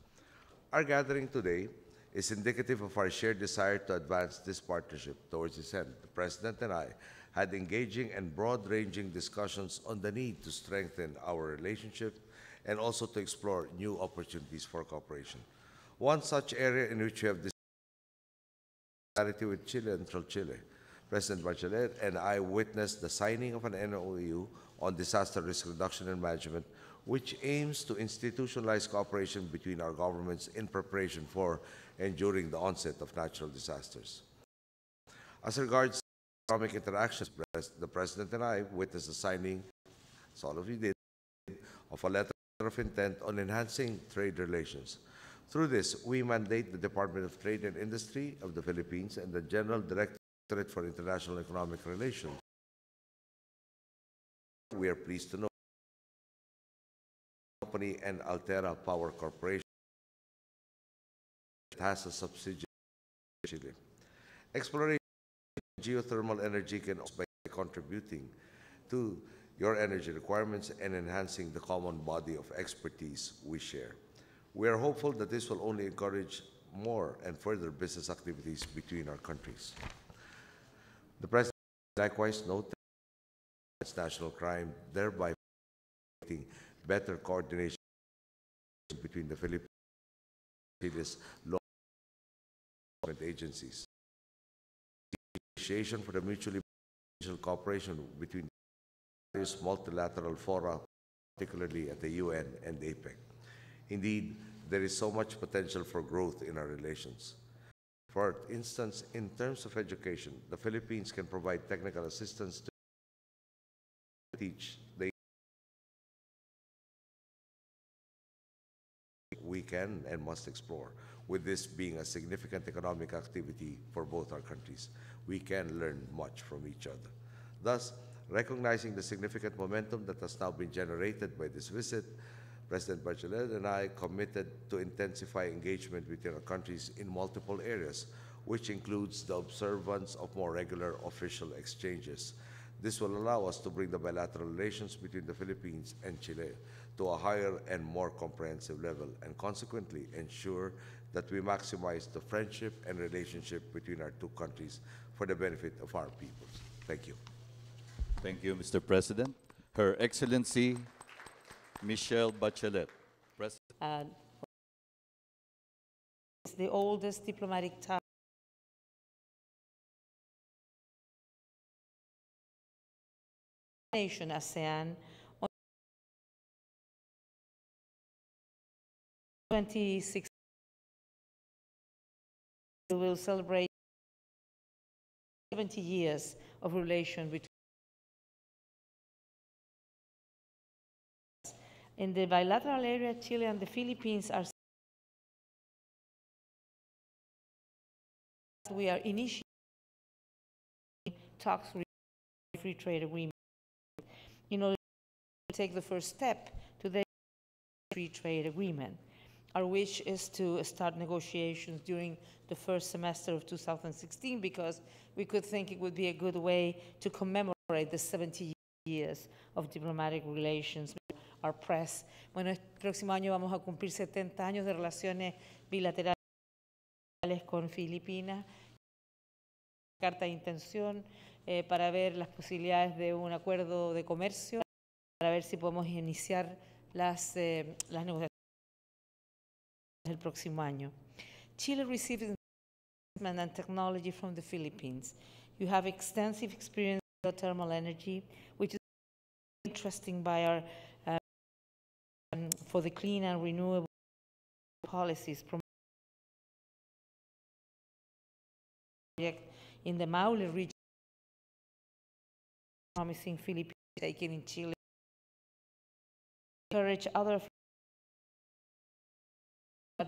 Our gathering today is indicative of our shared desire to advance this partnership towards its end. The President and I had engaging and broad-ranging discussions on the need to strengthen our relationship and also to explore new opportunities for cooperation. One such area in which we have this with Chile and Central Chile. President Bachelet and I witnessed the signing of an NOU on disaster risk reduction and management, which aims to institutionalize cooperation between our governments in preparation for and during the onset of natural disasters. As regards economic interactions, the President and I witnessed the signing, as all of you did, of a letter of intent on enhancing trade relations. Through this, we mandate the Department of Trade and Industry of the Philippines and the General Directorate for International Economic Relations. We are pleased to know company and Altera Power Corporation has a subsidiary in Chile. Exploration of geothermal energy can also by contributing to your energy requirements and enhancing the common body of expertise we share. We are hopeful that this will only encourage more and further business activities between our countries. The President likewise noted that national crime, thereby promoting better coordination between the Philippines law enforcement agencies. Initiation for the mutually beneficial cooperation between various multilateral fora, particularly at the UN and APEC. Indeed, there is so much potential for growth in our relations. For instance, in terms of education, the Philippines can provide technical assistance to teach the we can and must explore. With this being a significant economic activity for both our countries, we can learn much from each other. Thus, recognizing the significant momentum that has now been generated by this visit, President Bachelet and I committed to intensify engagement between our countries in multiple areas, which includes the observance of more regular official exchanges. This will allow us to bring the bilateral relations between the Philippines and Chile to a higher and more comprehensive level, and consequently ensure that we maximize the friendship and relationship between our two countries for the benefit of our peoples. Thank you. Thank you, Mr. President. Her Excellency Michelle Bachelet, President. And it's the oldest diplomatic tie nation ASEAN. On 26 we will celebrate 70 years of relation between in the bilateral area Chile and the Philippines are we are initiating talks free trade agreement in order to take the first step to the free trade agreement. Our wish is to start negotiations during the first semester of 2016 because we could think it would be a good way to commemorate the 70 years of diplomatic relations. Our press. Bueno, el próximo año vamos a cumplir 70 años de relaciones bilaterales con Filipinas. Carta de intención eh, para ver las posibilidades de un acuerdo de comercio, para ver si podemos iniciar las, eh, las negociaciones el próximo año. Chile received investment and technology from the Philippines. You have extensive experience in geothermal energy, which is interesting by our um, for the clean and renewable policies in the Maule region, promising Philippines taken in Chile, encourage other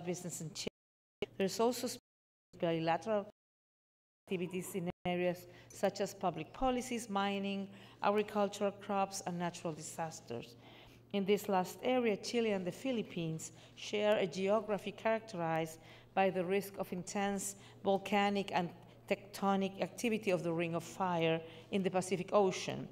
business in Chile. There's also bilateral activities in areas such as public policies, mining, agricultural crops, and natural disasters. In this last area, Chile and the Philippines share a geography characterized by the risk of intense volcanic and tectonic activity of the Ring of Fire in the Pacific Ocean.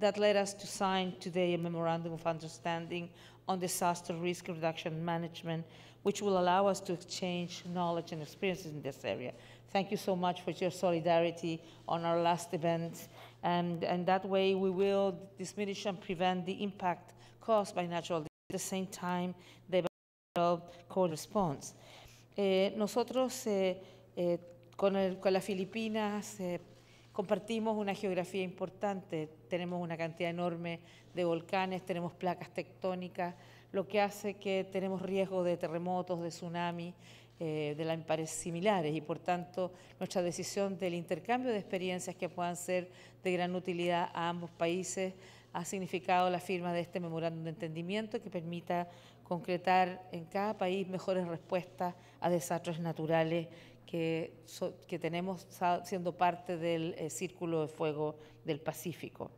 That led us to sign today a memorandum of understanding on disaster risk reduction management, which will allow us to exchange knowledge and experiences in this area. Thank you so much for your solidarity on our last event. And, and that way we will diminish and prevent the impact caused by natural. At the same time, develop cold response. Eh, nosotros eh, eh, con, el- con las Filipinas eh, compartimos una geografía importante, tenemos una cantidad enorme de volcanes, tenemos placas tectónicas, lo que hace que tenemos riesgo de terremotos, de tsunami, eh, de lampares similares y por tanto nuestra decisión del intercambio de experiencias que puedan ser de gran utilidad a ambos países ha significado la firma de este memorándum de entendimiento que permita concretar en cada país mejores respuestas a desastres naturales que, tenemos siendo parte del eh, Círculo de Fuego del Pacífico.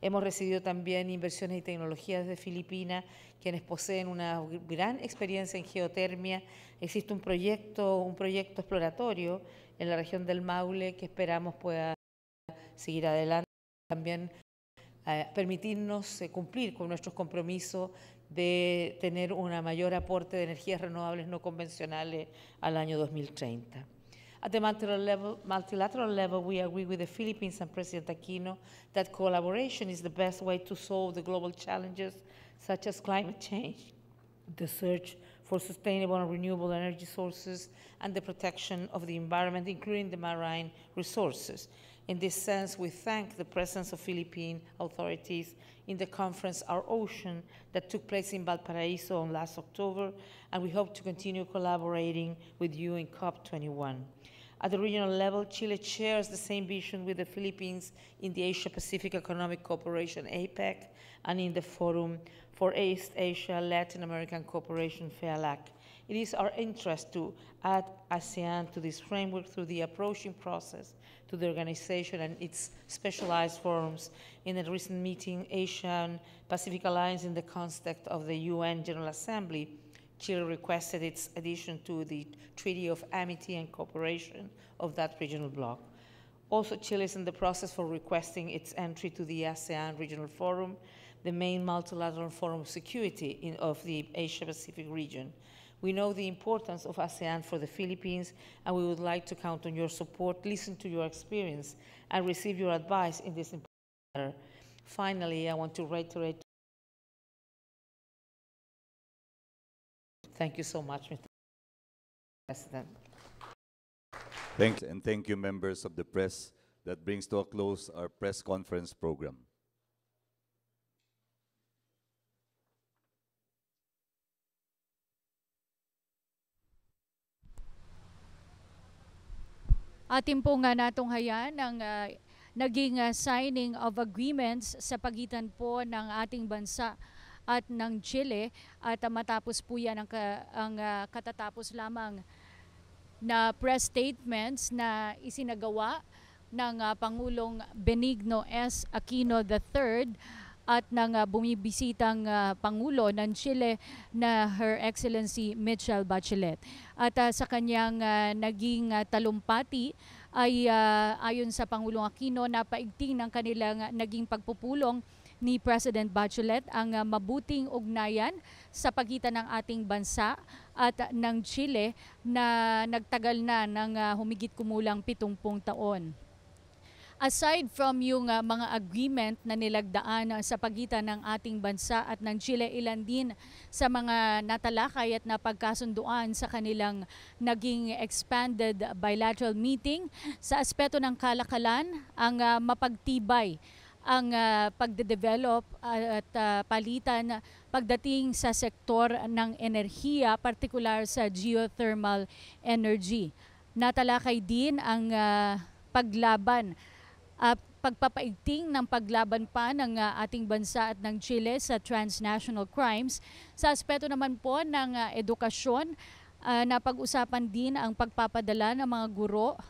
Hemos recibido también inversiones y tecnologías de Filipinas, quienes poseen una gran experiencia en geotermia. Existe un proyecto, un proyecto exploratorio en la región del Maule que esperamos pueda seguir adelante. También permitirnos eh, cumplir con nuestros compromisos de tener un mayor aporte de energías renovables no convencionales al año 2030. At the multilateral level, multilateral level, we agree with the Philippines and President Aquino that collaboration is the best way to solve the global challenges such as climate change, the search for sustainable and renewable energy sources, and the protection of the environment, including the marine resources. In this sense, we thank the presence of Philippine authorities in the conference Our Ocean that took place in Valparaiso on last October, and we hope to continue collaborating with you in COP21. At the regional level, Chile shares the same vision with the Philippines in the Asia Pacific Economic Cooperation, APEC, and in the Forum for East Asia Latin American Cooperation, FEALAC. It is our interest to add ASEAN to this framework through the approaching process to the organization and its specialized forums. In a recent meeting, Asian Pacific Alliance in the context of the UN General Assembly Chile requested its addition to the Treaty of Amity and Cooperation of that regional bloc. Also, Chile is in the process for requesting its entry to the ASEAN Regional Forum, the main multilateral forum of security in, of the Asia Pacific region. We know the importance of ASEAN for the Philippines, and we would like to count on your support, listen to your experience, and receive your advice in this important matter. Finally, I want to reiterate Thank you so much, Mr. President. Thanks, and thank you, members of the press. That brings to a close our press conference program. Atin po nga natunghayan ang ah, naging ah, signing of agreements sa pagitan po ng ating bansa at ng Chile at ah, matapos po yan ang, ka- ang ah, katatapos lamang na press statements na isinagawa ng ah, Pangulong Benigno S. Aquino III at ng ah, bumibisitang ah, Pangulo ng Chile na Her Excellency Michelle Bachelet. At ah, sa kanyang ah, naging ah, talumpati ay ah, ayon sa Pangulong Aquino napaigting ng kanilang ah, naging pagpupulong ni President Bachelet ang ah, mabuting ugnayan sa pagitan ng ating bansa at ah, ng Chile na nagtagal na ng ah, humigit kumulang 70 taon. Aside from yung ah, mga agreement na nilagdaan ah, sa pagitan ng ating bansa at ng Chile, ilan din sa mga natalakay at napagkasunduan sa kanilang naging expanded bilateral meeting sa aspeto ng kalakalan ang ah, mapagtibay ang ah, pagde-develop at ah, palitan pagdating sa sektor ng enerhiya, partikular sa geothermal energy. Natalakay din ang ah, paglaban at pagpapaigting ng paglaban pa ng ah, ating bansa at ng Chile sa transnational crimes. Sa aspeto naman po ng ah, edukasyon, ah, napag-usapan din ang pagpapadala ng mga guro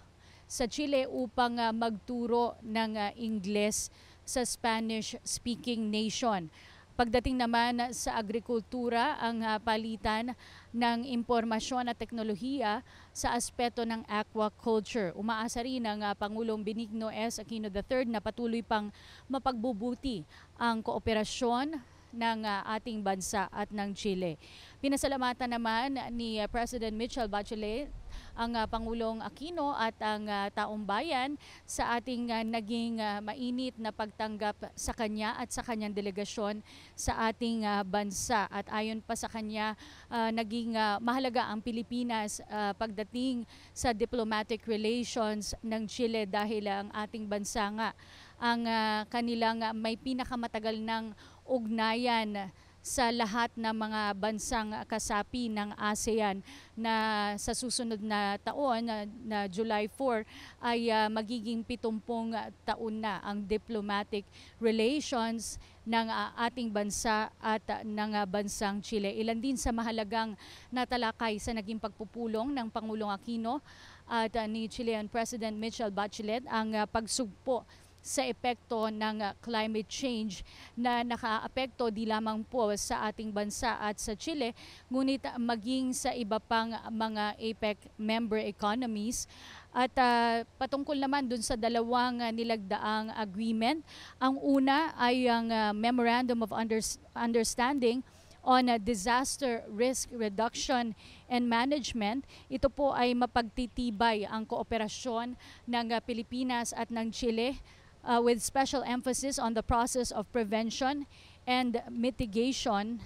sa Chile upang ah, magturo ng ah, Ingles sa Spanish-speaking nation. Pagdating naman sa agrikultura, ang ah, palitan ng impormasyon at teknolohiya sa aspeto ng aquaculture. Umaasa rin ang ah, Pangulong Benigno S. Aquino III na patuloy pang mapagbubuti ang kooperasyon ng ah, ating bansa at ng Chile. Pinasalamatan naman ni President Michelle Bachelet ang ah, Pangulong Aquino at ang ah, taong bayan sa ating ah, naging ah, mainit na pagtanggap sa kanya at sa kanyang delegasyon sa ating ah, bansa. At ayon pa sa kanya, ah, naging ah, mahalaga ang Pilipinas ah, pagdating sa diplomatic relations ng Chile dahil ang ating bansa nga ang ah, kanilang ah, may pinakamatagal ng ugnayan sa lahat ng mga bansang kasapi ng ASEAN na sa susunod na taon na, na July 4 ay ah, magiging 70 taon na ang diplomatic relations ng ah, ating bansa at ah, ng ah, bansang Chile. Ilan din sa mahalagang natalakay sa naging pagpupulong ng Pangulong Aquino at ah, ni Chilean President Michelle Bachelet ang ah, pagsugpo sa epekto ng uh, climate change na nakaapekto di lamang po sa ating bansa at sa Chile, ngunit maging sa iba pang mga APEC member economies. At uh, patungkol naman dun sa dalawang uh, nilagdaang agreement, ang una ay ang uh, Memorandum of Unders- Understanding on uh, disaster risk reduction and management. Ito po ay mapagtitibay ang kooperasyon ng uh, Pilipinas at ng Chile uh, with special emphasis on the process of prevention and mitigation,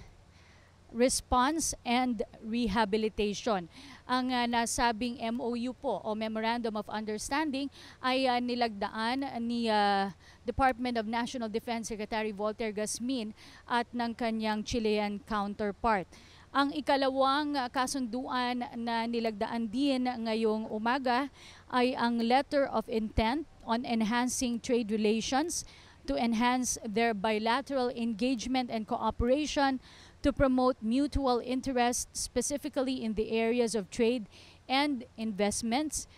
response and rehabilitation. Ang uh, nasabing MOU po o Memorandum of Understanding ay uh, nilagdaan ni uh, Department of National Defense Secretary Walter Gasmin at ng kanyang Chilean counterpart. Ang ikalawang uh, kasunduan na nilagdaan din ngayong umaga ay ang Letter of Intent on Enhancing Trade Relations to enhance their bilateral engagement and cooperation to promote mutual interest specifically in the areas of trade and investments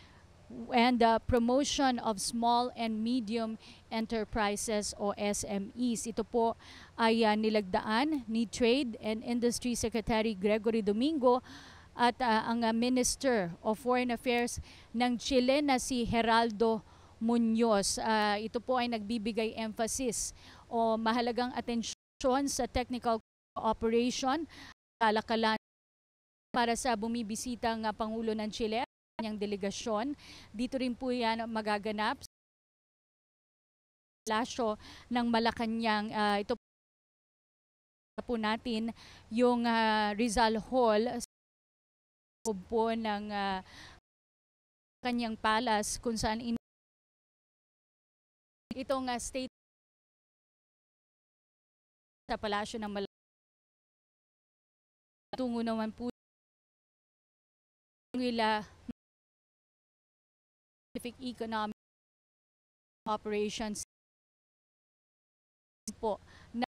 and the promotion of small and medium enterprises o SMEs. Ito po ay uh, nilagdaan ni Trade and Industry Secretary Gregory Domingo at uh, ang uh, Minister of Foreign Affairs ng Chile na si Geraldo Munoz. Uh, ito po ay nagbibigay emphasis o mahalagang atensyon sa technical cooperation, kalakalan para sa bumibisitang uh, Pangulo ng Chile kanyang delegasyon. Dito rin po yan magaganap lasyo ng Malacanang. Uh, ito po natin yung uh, Rizal Hall po ng uh, kanyang palace kung saan in itong uh, state sa palasyo ng Malacanang. Tungo naman po nila Pacific Economic Operations po na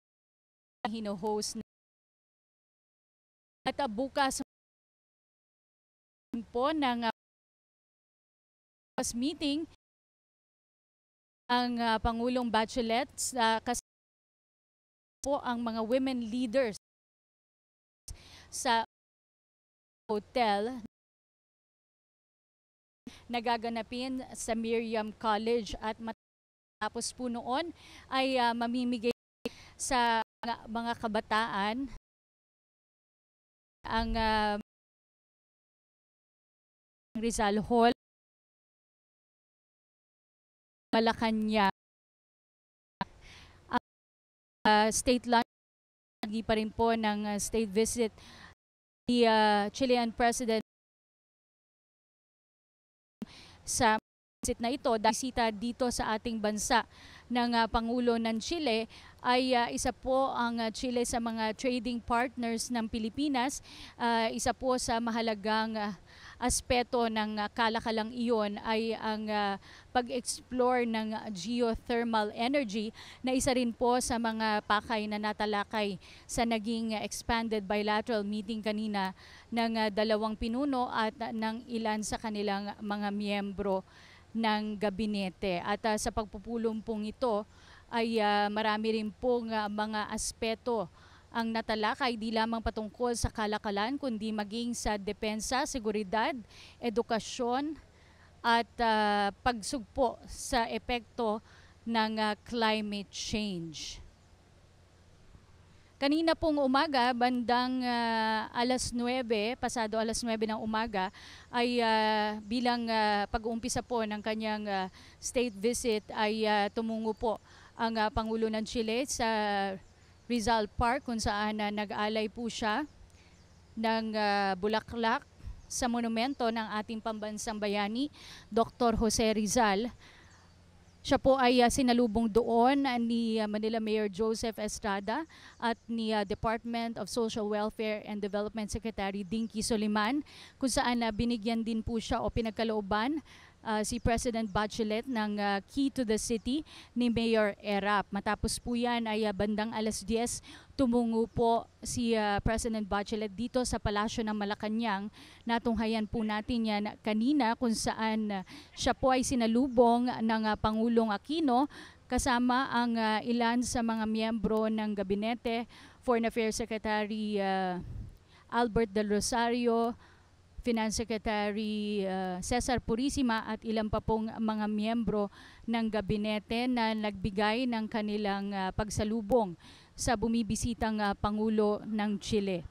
hino-host at bukas po ng uh, meeting ang uh, Pangulong Bachelet uh, kasi po ang mga women leaders sa hotel nagaganapin sa Miriam College at matapos po noon ay uh, mamimigay sa mga, kabataan ang uh, Rizal Hall Malacanang uh, state lunch pa rin po ng uh, state visit ni uh, Chilean President sa visit na ito, bisita dito sa ating bansa ng uh, Pangulo ng Chile ay uh, isa po ang uh, Chile sa mga trading partners ng Pilipinas, uh, isa po sa mahalagang uh, aspeto ng ah, kalakalang iyon ay ang ah, pag-explore ng geothermal energy na isa rin po sa mga pakay na natalakay sa naging expanded bilateral meeting kanina ng ah, dalawang pinuno at ng ilan sa kanilang mga miyembro ng gabinete. At ah, sa pagpupulong pong ito ay ah, marami rin pong ah, mga aspeto ang natalakay di lamang patungkol sa kalakalan kundi maging sa depensa, seguridad, edukasyon at ah, pagsugpo sa epekto ng ah, climate change. Kanina pong umaga, bandang ah, alas 9, pasado alas 9 ng umaga, ay ah, bilang ah, pag-uumpisa po ng kanyang ah, state visit ay ah, tumungo po ang ah, Pangulo ng Chile sa Rizal Park kung saan ah, nag-alay po siya ng ah, bulaklak sa monumento ng ating pambansang bayani, Dr. Jose Rizal. Siya po ay ah, sinalubong doon ni ah, Manila Mayor Joseph Estrada at ni ah, Department of Social Welfare and Development Secretary Dinky Soliman kung saan ah, binigyan din po siya o pinagkalooban ah, si President Bachelet ng ah, Key to the City ni Mayor Erap. Matapos po yan ay ah, bandang alas 10 tumungo po si ah, President Bachelet dito sa Palasyo ng Malacanang. Natunghayan po natin yan kanina kung saan ah, siya po ay sinalubong ng ah, Pangulong Aquino kasama ang ah, ilan sa mga miyembro ng gabinete, Foreign Affairs Secretary ah, Albert Del Rosario, Finance Secretary uh, Cesar Purisima at ilang pa pong mga miyembro ng gabinete na nagbigay ng kanilang uh, pagsalubong sa bumibisitang uh, Pangulo ng Chile.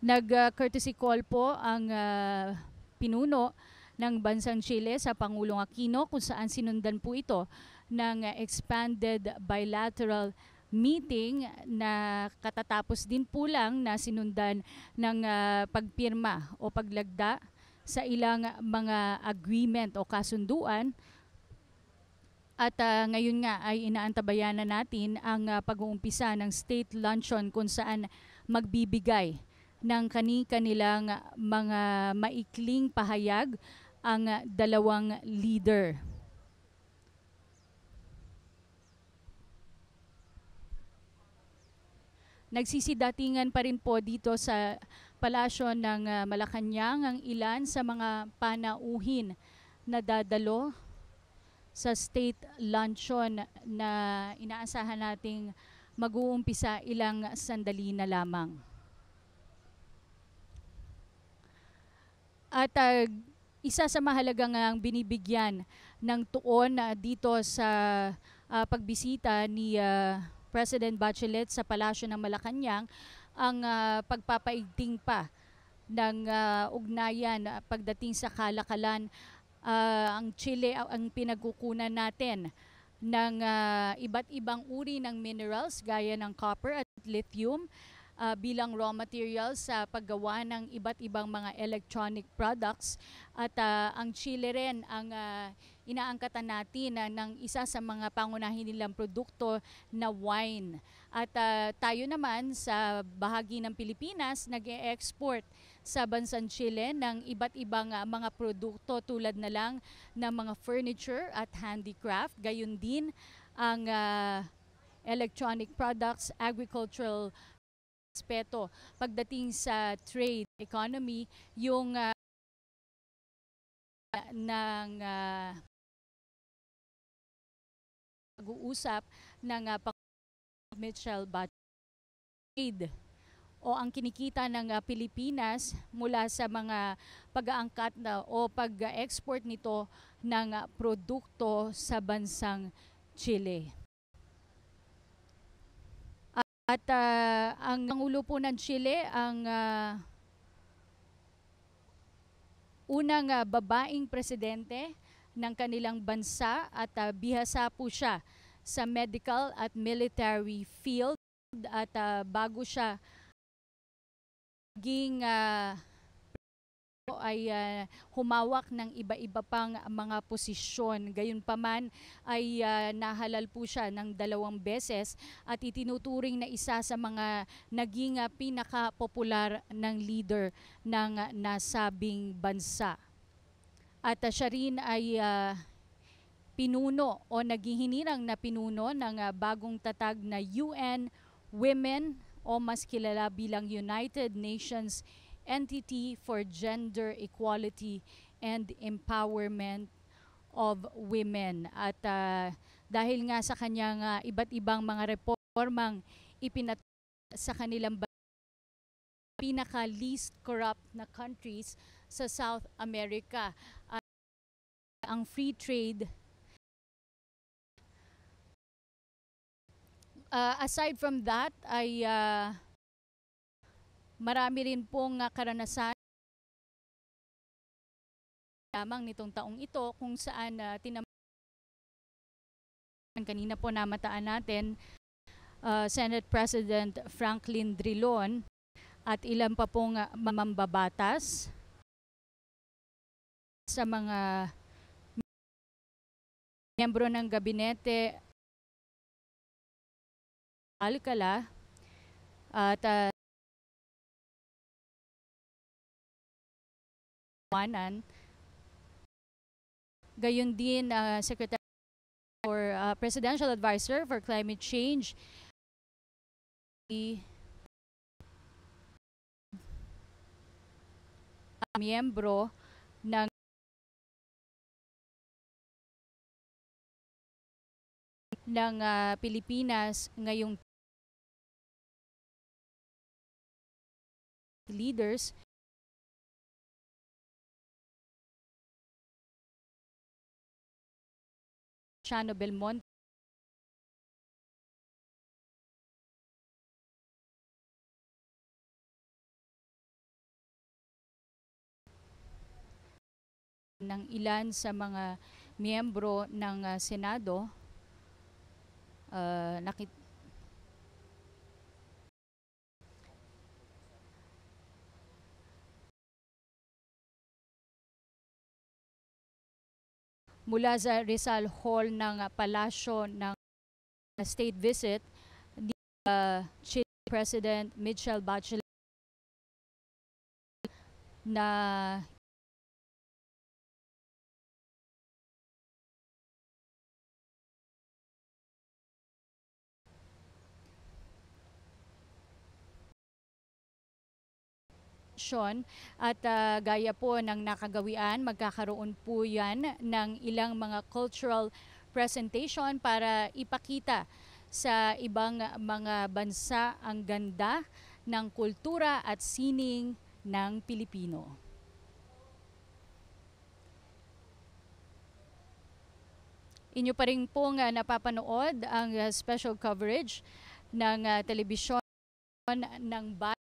Nag-courtesy call po ang uh, pinuno ng bansang Chile sa Pangulong Aquino kung saan sinundan po ito ng uh, expanded bilateral meeting na katatapos din po lang na sinundan ng ah, pagpirma o paglagda sa ilang mga agreement o kasunduan at ah, ngayon nga ay inaantabayan na natin ang ah, pag-uumpisa ng state luncheon kung saan magbibigay ng kani-kanilang mga maikling pahayag ang dalawang leader. Nagsisidatingan pa rin po dito sa palasyo ng ah, Malacanang ang ilan sa mga panauhin na dadalo sa state luncheon na inaasahan nating mag-uumpisa ilang sandali na lamang. At ah, isa sa mahalagang ang binibigyan ng tuon ah, dito sa ah, pagbisita ni ah, President Bachelet sa Palasyo ng Malacanang ang ah, pagpapaigting pa ng ah, ugnayan ah, pagdating sa kalakalan. Ah, ang Chile ah, ang pinagkukunan natin ng ah, iba't ibang uri ng minerals gaya ng copper at lithium ah, bilang raw materials sa paggawa ng iba't ibang mga electronic products at ah, ang Chile rin ang ah, inaangkatan natin na ng isa sa mga pangunahin nilang produkto na wine. At ah, tayo naman sa bahagi ng Pilipinas nag-e-export sa bansang Chile ng iba't ibang ah, mga produkto tulad na lang ng mga furniture at handicraft. Gayon din ang ah, electronic products, agricultural aspeto pagdating sa trade economy yung ah, ng ah, pag-uusap ng uh, Mitchell Bachelet o ang kinikita ng ah, Pilipinas mula sa mga pag-aangkat na o pag-export nito ng ah, produkto sa bansang Chile. At, ah, ang Pangulo po ng Chile ang ah, unang ah, babaeng presidente ng kanilang bansa at ah, bihasa po siya sa medical at military field at ah, bago siya naging ah, ay ah, humawak ng iba-iba pang mga posisyon. Gayunpaman ay ah, nahalal po siya ng dalawang beses at itinuturing na isa sa mga naging ah, pinaka-popular ng leader ng ah, nasabing bansa. At ah, siya rin ay ah, pinuno o naghihinirang na pinuno ng ah, bagong tatag na UN Women o mas kilala bilang United Nations Entity for Gender Equality and Empowerment of Women. At ah, dahil nga sa kanyang ah, iba't ibang mga reformang ipinat sa kanilang pinaka least corrupt na countries sa South America. At ang free trade Uh, aside from that ay ah, marami rin pong ah, karanasan lamang nitong taong ito kung saan uh, tinam kanina po namataan natin ah, Senate President Franklin Drilon at ilan pa pong ah, mamambabatas sa mga miyembro ng gabinete Alcala at uh, Juanan. Gayon din uh, Secretary or uh, Presidential Advisor for Climate Change uh, miyembro ng ng ah, Pilipinas ngayong leaders Chano Belmonte ng ilan sa mga miyembro ng ah, Senado uh, nakit mula sa Rizal Hall ng uh, palasyo ng state visit ni uh, Chile President Michelle Bachelet na Sean at ah, gaya po ng nakagawian magkakaroon po yan ng ilang mga cultural presentation para ipakita sa ibang mga bansa ang ganda ng kultura at sining ng Pilipino. Inyo pa rin pong ah, napapanood ang ah, special coverage ng ah, telebisyon ng bayan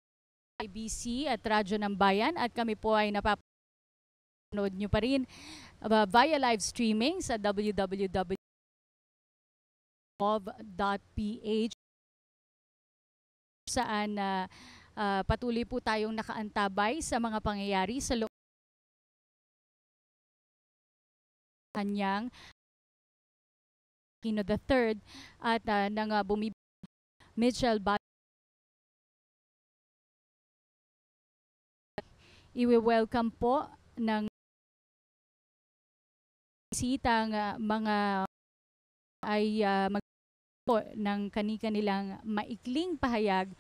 IBC at Radyo ng Bayan at kami po ay napapanood nyo pa rin uh, via live streaming sa www.gov.ph saan uh, uh, patuloy po tayong nakaantabay sa mga pangyayari sa loob kanyang Kino the Third at uh, nang uh, bumib Mitchell Bat iwi-welcome po ng bisitang ah, mga ay ah, mag po ng kani-kanilang maikling pahayag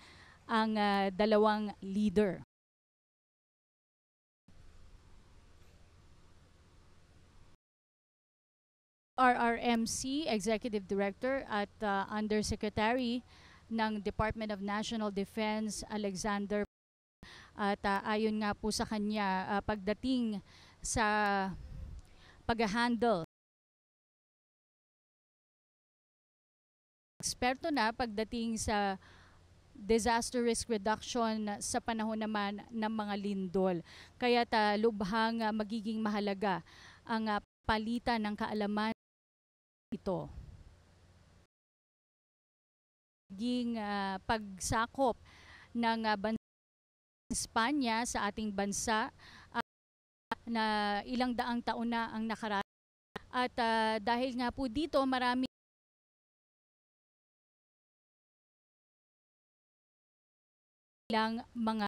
ang ah, dalawang leader. RRMC Executive Director at ah, Undersecretary ng Department of National Defense Alexander at ah, ayon nga po sa kanya, ah, pagdating sa pag-handle eksperto na pagdating sa disaster risk reduction sa panahon naman ng mga lindol. Kaya ta lubhang ah, magiging mahalaga ang ah, palitan ng kaalaman ito. Maging ah, pagsakop ng uh, Espanya sa ating bansa na ilang daang taon na ang nakaraan. At ah, dahil nga po dito marami lang mga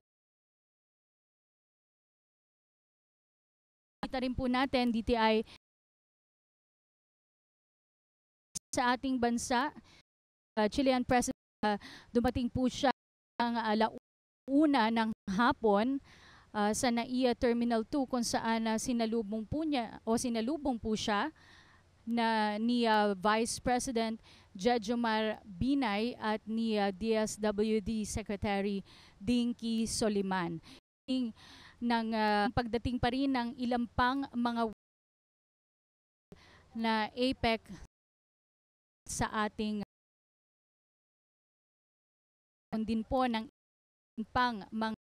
Kita rin po natin DTI sa ating bansa uh, Chilean President uh, dumating po siya ang alauna ng hapon uh, sa NAIA Terminal 2 kung saan uh, sinalubong po niya o sinalubong po siya na ni uh, Vice President Jejomar Binay at ni uh, DSWD Secretary Dinky Soliman. Ng uh, pagdating pa rin ng ilang pang mga na APEC sa ating din po ng pang mga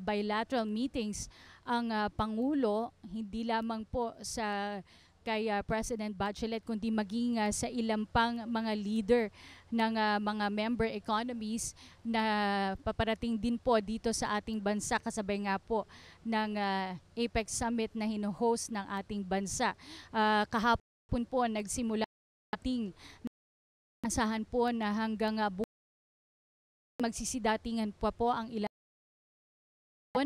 bilateral meetings ang uh, Pangulo, hindi lamang po sa kay uh, President Bachelet kundi maging uh, sa ilang pang mga leader ng uh, mga member economies na paparating din po dito sa ating bansa kasabay nga po ng uh, APEC Summit na hino-host ng ating bansa. Uh, kahapon po nagsimula ating asahan po na hanggang uh, magsisidatingan pa po ang ilang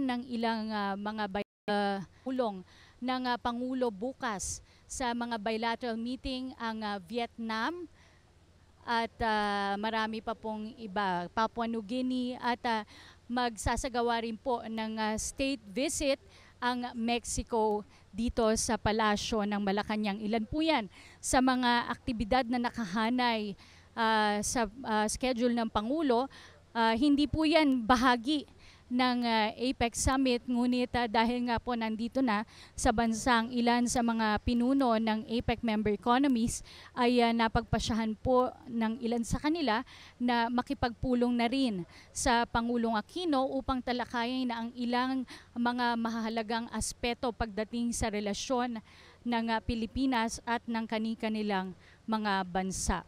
ng ilang uh, mga uh, ulong ng uh, Pangulo bukas sa mga bilateral meeting ang uh, Vietnam at uh, marami pa pong iba, Papua New Guinea at uh, magsasagawa rin po ng uh, state visit ang Mexico dito sa palasyo ng Malacanang. Ilan po yan sa mga aktibidad na nakahanay uh, sa uh, schedule ng Pangulo. Uh, hindi po yan bahagi ng uh, APEC Summit ngunit uh, dahil nga po nandito na sa bansang ilan sa mga pinuno ng APEC member economies ay uh, napagpasyahan po ng ilan sa kanila na makipagpulong na rin sa Pangulong Aquino upang talakayin na ang ilang mga mahalagang aspeto pagdating sa relasyon ng uh, Pilipinas at ng kani-kanilang mga bansa.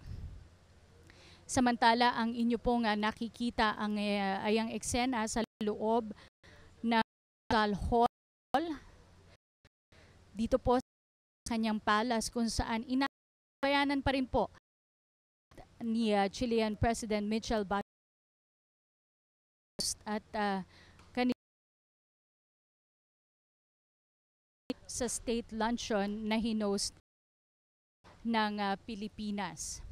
Samantala, ang inyo pong uh, nakikita ang uh, ayang eksena sa loob ng Hall dito po sa kanyang palace kung saan inabayanan pa rin po ni uh, Chilean President Michelle Bachelet at uh, sa state luncheon na hinost ng uh, Pilipinas.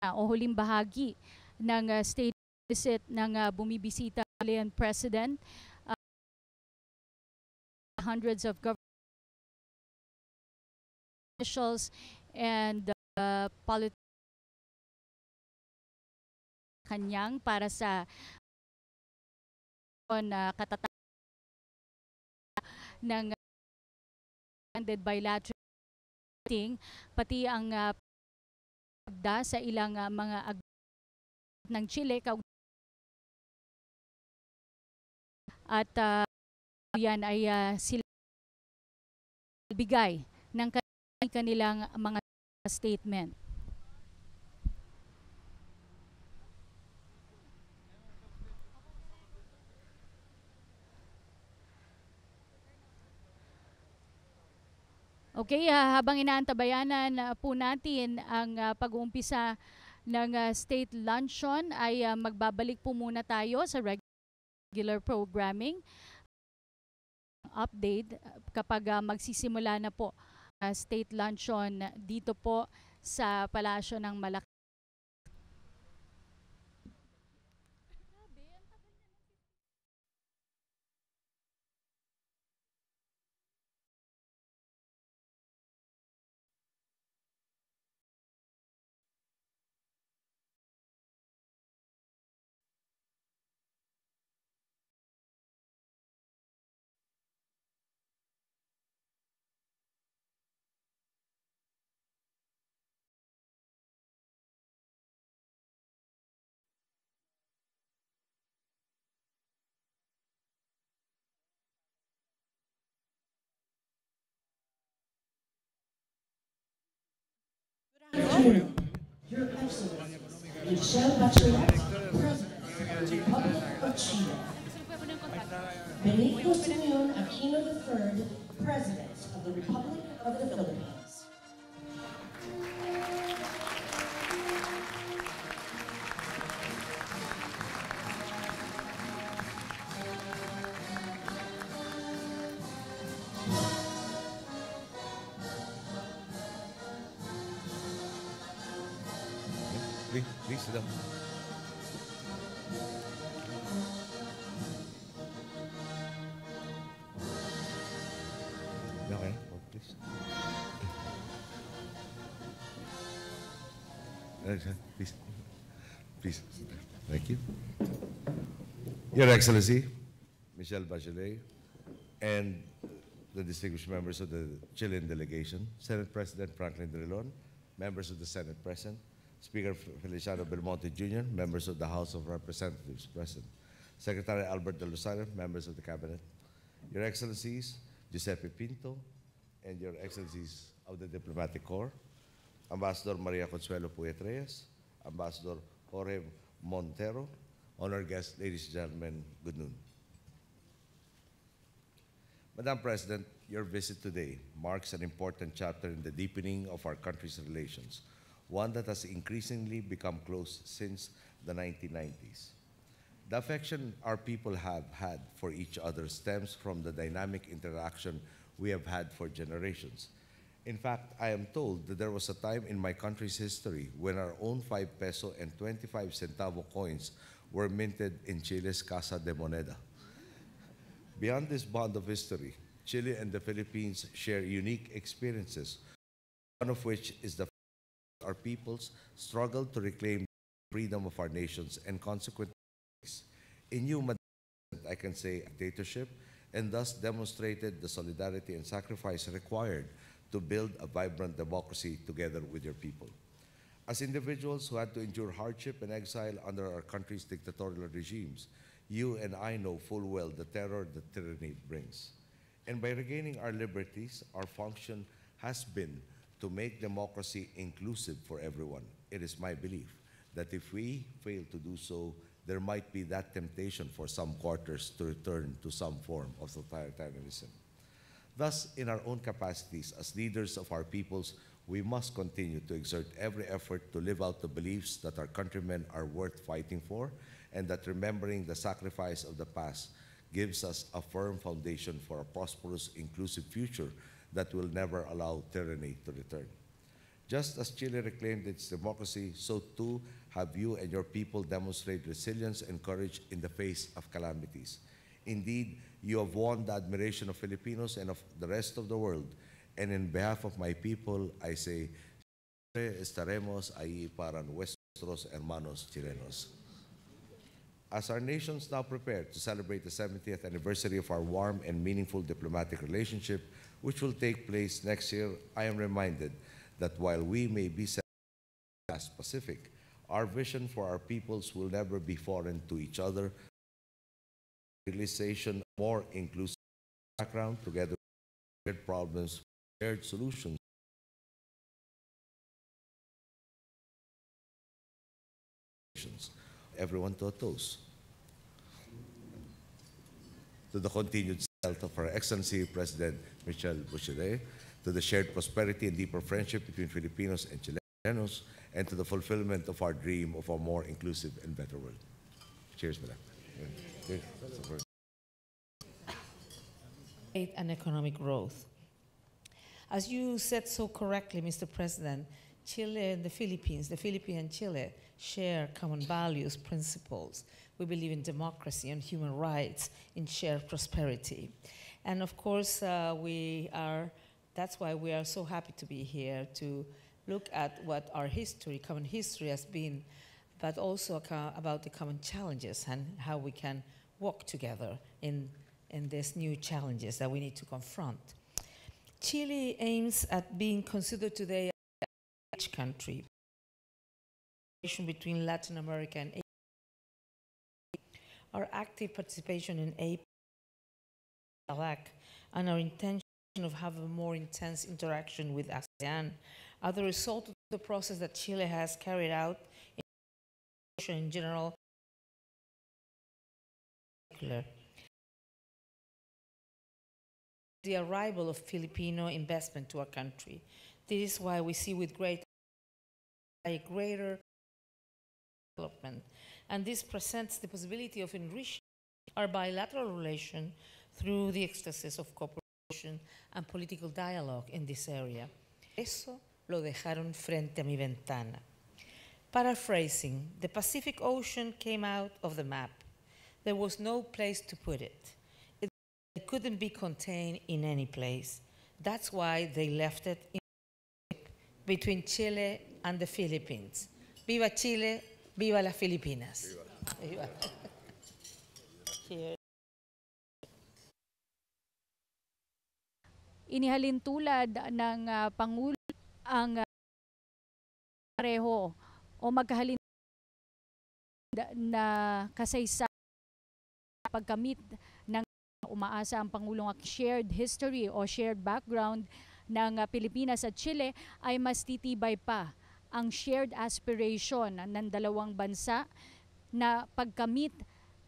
Uh, o huling bahagi ng uh, state visit ng uh, bumibisita Chilean President. Uh, hundreds of government officials and uh, politicians kanyang para sa na uh, katatag ng uh, bilateral meeting pati ang uh, sa ilang uh, mga ng Chile at uh, yan ay uh, sila bigay ng kanilang mga statement. Okay, uh, habang inaantabayanan uh, po natin ang uh, pag-uumpisa ng uh, state luncheon ay uh, magbabalik po muna tayo sa regular programming update kapag uh, magsisimula na po uh, state luncheon dito po sa Palasyo ng Malacanang. Your Excellency, Michelle Bachelet, President of the Republic of Chile. Benito Simeon Aquino III, President of the Republic of the Philippines. Excellency, Michelle Bachelet, and the distinguished members of the Chilean delegation, Senate President Franklin Drilon, members of the Senate present, Speaker Feliciano Belmonte Jr., members of the House of Representatives present, Secretary Albert De Lozano, members of the Cabinet, Your Excellencies, Giuseppe Pinto, and Your Excellencies of the Diplomatic Corps, Ambassador Maria Consuelo Puet Reyes, Ambassador Jorge Montero, honored guests, ladies and gentlemen, good noon. Madam President, your visit today marks an important chapter in the deepening of our country's relations, one that has increasingly become close since the 1990s. The affection our people have had for each other stems from the dynamic interaction we have had for generations. In fact, I am told that there was a time in my country's history when our own 5 peso and 25 centavo coins were minted in Chile's Casa de Moneda. Beyond this bond of history, Chile and the Philippines share unique experiences, one of which is the our peoples struggle to reclaim freedom of our nations and consequently in Madam I can say dictatorship and thus demonstrated the solidarity and sacrifice required to build a vibrant democracy together with your people. As individuals who had to endure hardship and exile under our country's dictatorial regimes, you and I know full well the terror that tyranny brings. And by regaining our liberties, our function has been to make democracy inclusive for everyone. It is my belief that if we fail to do so, there might be that temptation for some quarters to return to some form of totalitarianism. Thus, in our own capacities as leaders of our peoples, we must continue to exert every effort to live out the beliefs that our countrymen are worth fighting for and that remembering the sacrifice of the past gives us a firm foundation for a prosperous, inclusive future that will never allow tyranny to return. Just as Chile reclaimed its democracy, so too have you and your people demonstrated resilience and courage in the face of calamities. Indeed, you have won the admiration of Filipinos and of the rest of the world. And in behalf of my people, I say, "Siempre estaremos ahí para nuestros hermanos chilenos. As our nations now prepare to celebrate the 70th anniversary of our warm and meaningful diplomatic relationship, which will take place next year, I am reminded that while we may be as Pacific, our vision for our peoples will never be foreign to each other. Realization, more inclusive background, together with problems, solutions. Everyone to a toast. To the continued health of our Excellency President Michelle Bachelet, to the shared prosperity and deeper friendship between Filipinos and Chilenos, and to the fulfillment of our dream of a more inclusive and better world. Cheers, madam. Trade and economic growth. As you said so correctly, Mr. President, Chile and the Philippines, the Philippines and Chile share common values, principles. We believe in democracy and human rights, in shared prosperity. And of course, uh, we are, that's why we are so happy to be here to look at what our history, common history has been, but also about the common challenges and how we can work together in, in these new challenges that we need to confront. Chile aims at being considered today a rich country between Latin America and Asia. Our active participation in APEC and our intention of having a more intense interaction with ASEAN are the result of the process that Chile has carried out in in general. The arrival of Filipino investment to our country. This is why we see with great a greater development. And this presents the possibility of enriching our bilateral relation through the ecstasies of cooperation and political dialogue in this area. Eso lo dejaron frente a mi ventana. Paraphrasing, the Pacific Ocean came out of the map. There was no place to put it. It couldn't be contained in any place. That's why they left it in between Chile and the Philippines. Viva Chile, viva las Filipinas. Viva. (laughs) Cheers. Inihalin tulad ng ah, Pangulo ang ah, pareho o magkahalin na kasaysayan pagkamit umaasa ang Pangulong ang shared history o shared background ng ah, Pilipinas at Chile ay mas titibay pa ang shared aspiration ng dalawang bansa na pagkamit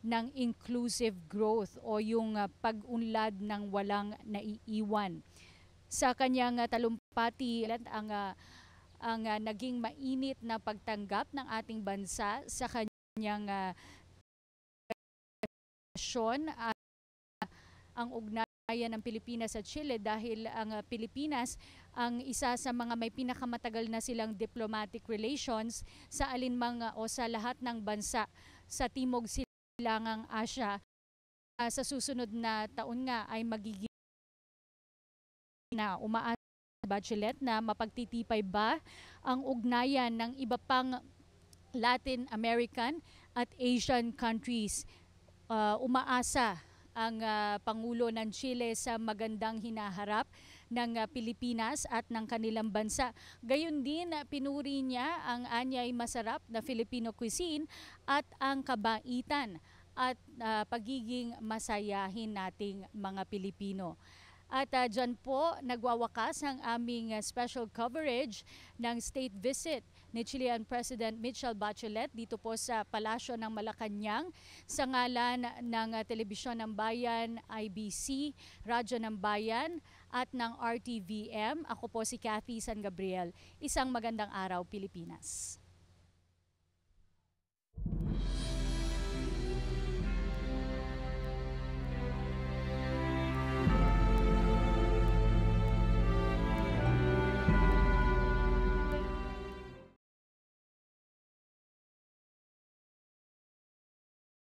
ng inclusive growth o yung ah, pag-unlad ng walang naiiwan. Sa kanyang ah, talumpati ang ang naging mainit na pagtanggap ng ating bansa sa kanyang uh, at ang ugnayan ng Pilipinas at Chile dahil ang ah, Pilipinas ang isa sa mga may pinakamatagal na silang diplomatic relations sa alinmang ah, o sa lahat ng bansa sa Timog Silangang Asya. Ah, sa susunod na taon nga ay magiging na umaasa Bachelet na mapagtitipay ba ang ugnayan ng iba pang Latin American at Asian countries. Uh, umaasa ang uh, Pangulo ng Chile sa magandang hinaharap ng uh, Pilipinas at ng kanilang bansa. Gayon din, uh, pinuri niya ang anyay masarap na Filipino cuisine at ang kabaitan at uh, pagiging masayahin nating mga Pilipino. At uh, dyan po nagwawakas ang aming uh, special coverage ng state visit ni Chilean President Michelle Bachelet dito po sa Palasyo ng Malacanang sa ngalan ng uh, Telebisyon ng Bayan, IBC, Radyo ng Bayan at ng RTVM. Ako po si Cathy San Gabriel. Isang magandang araw, Pilipinas.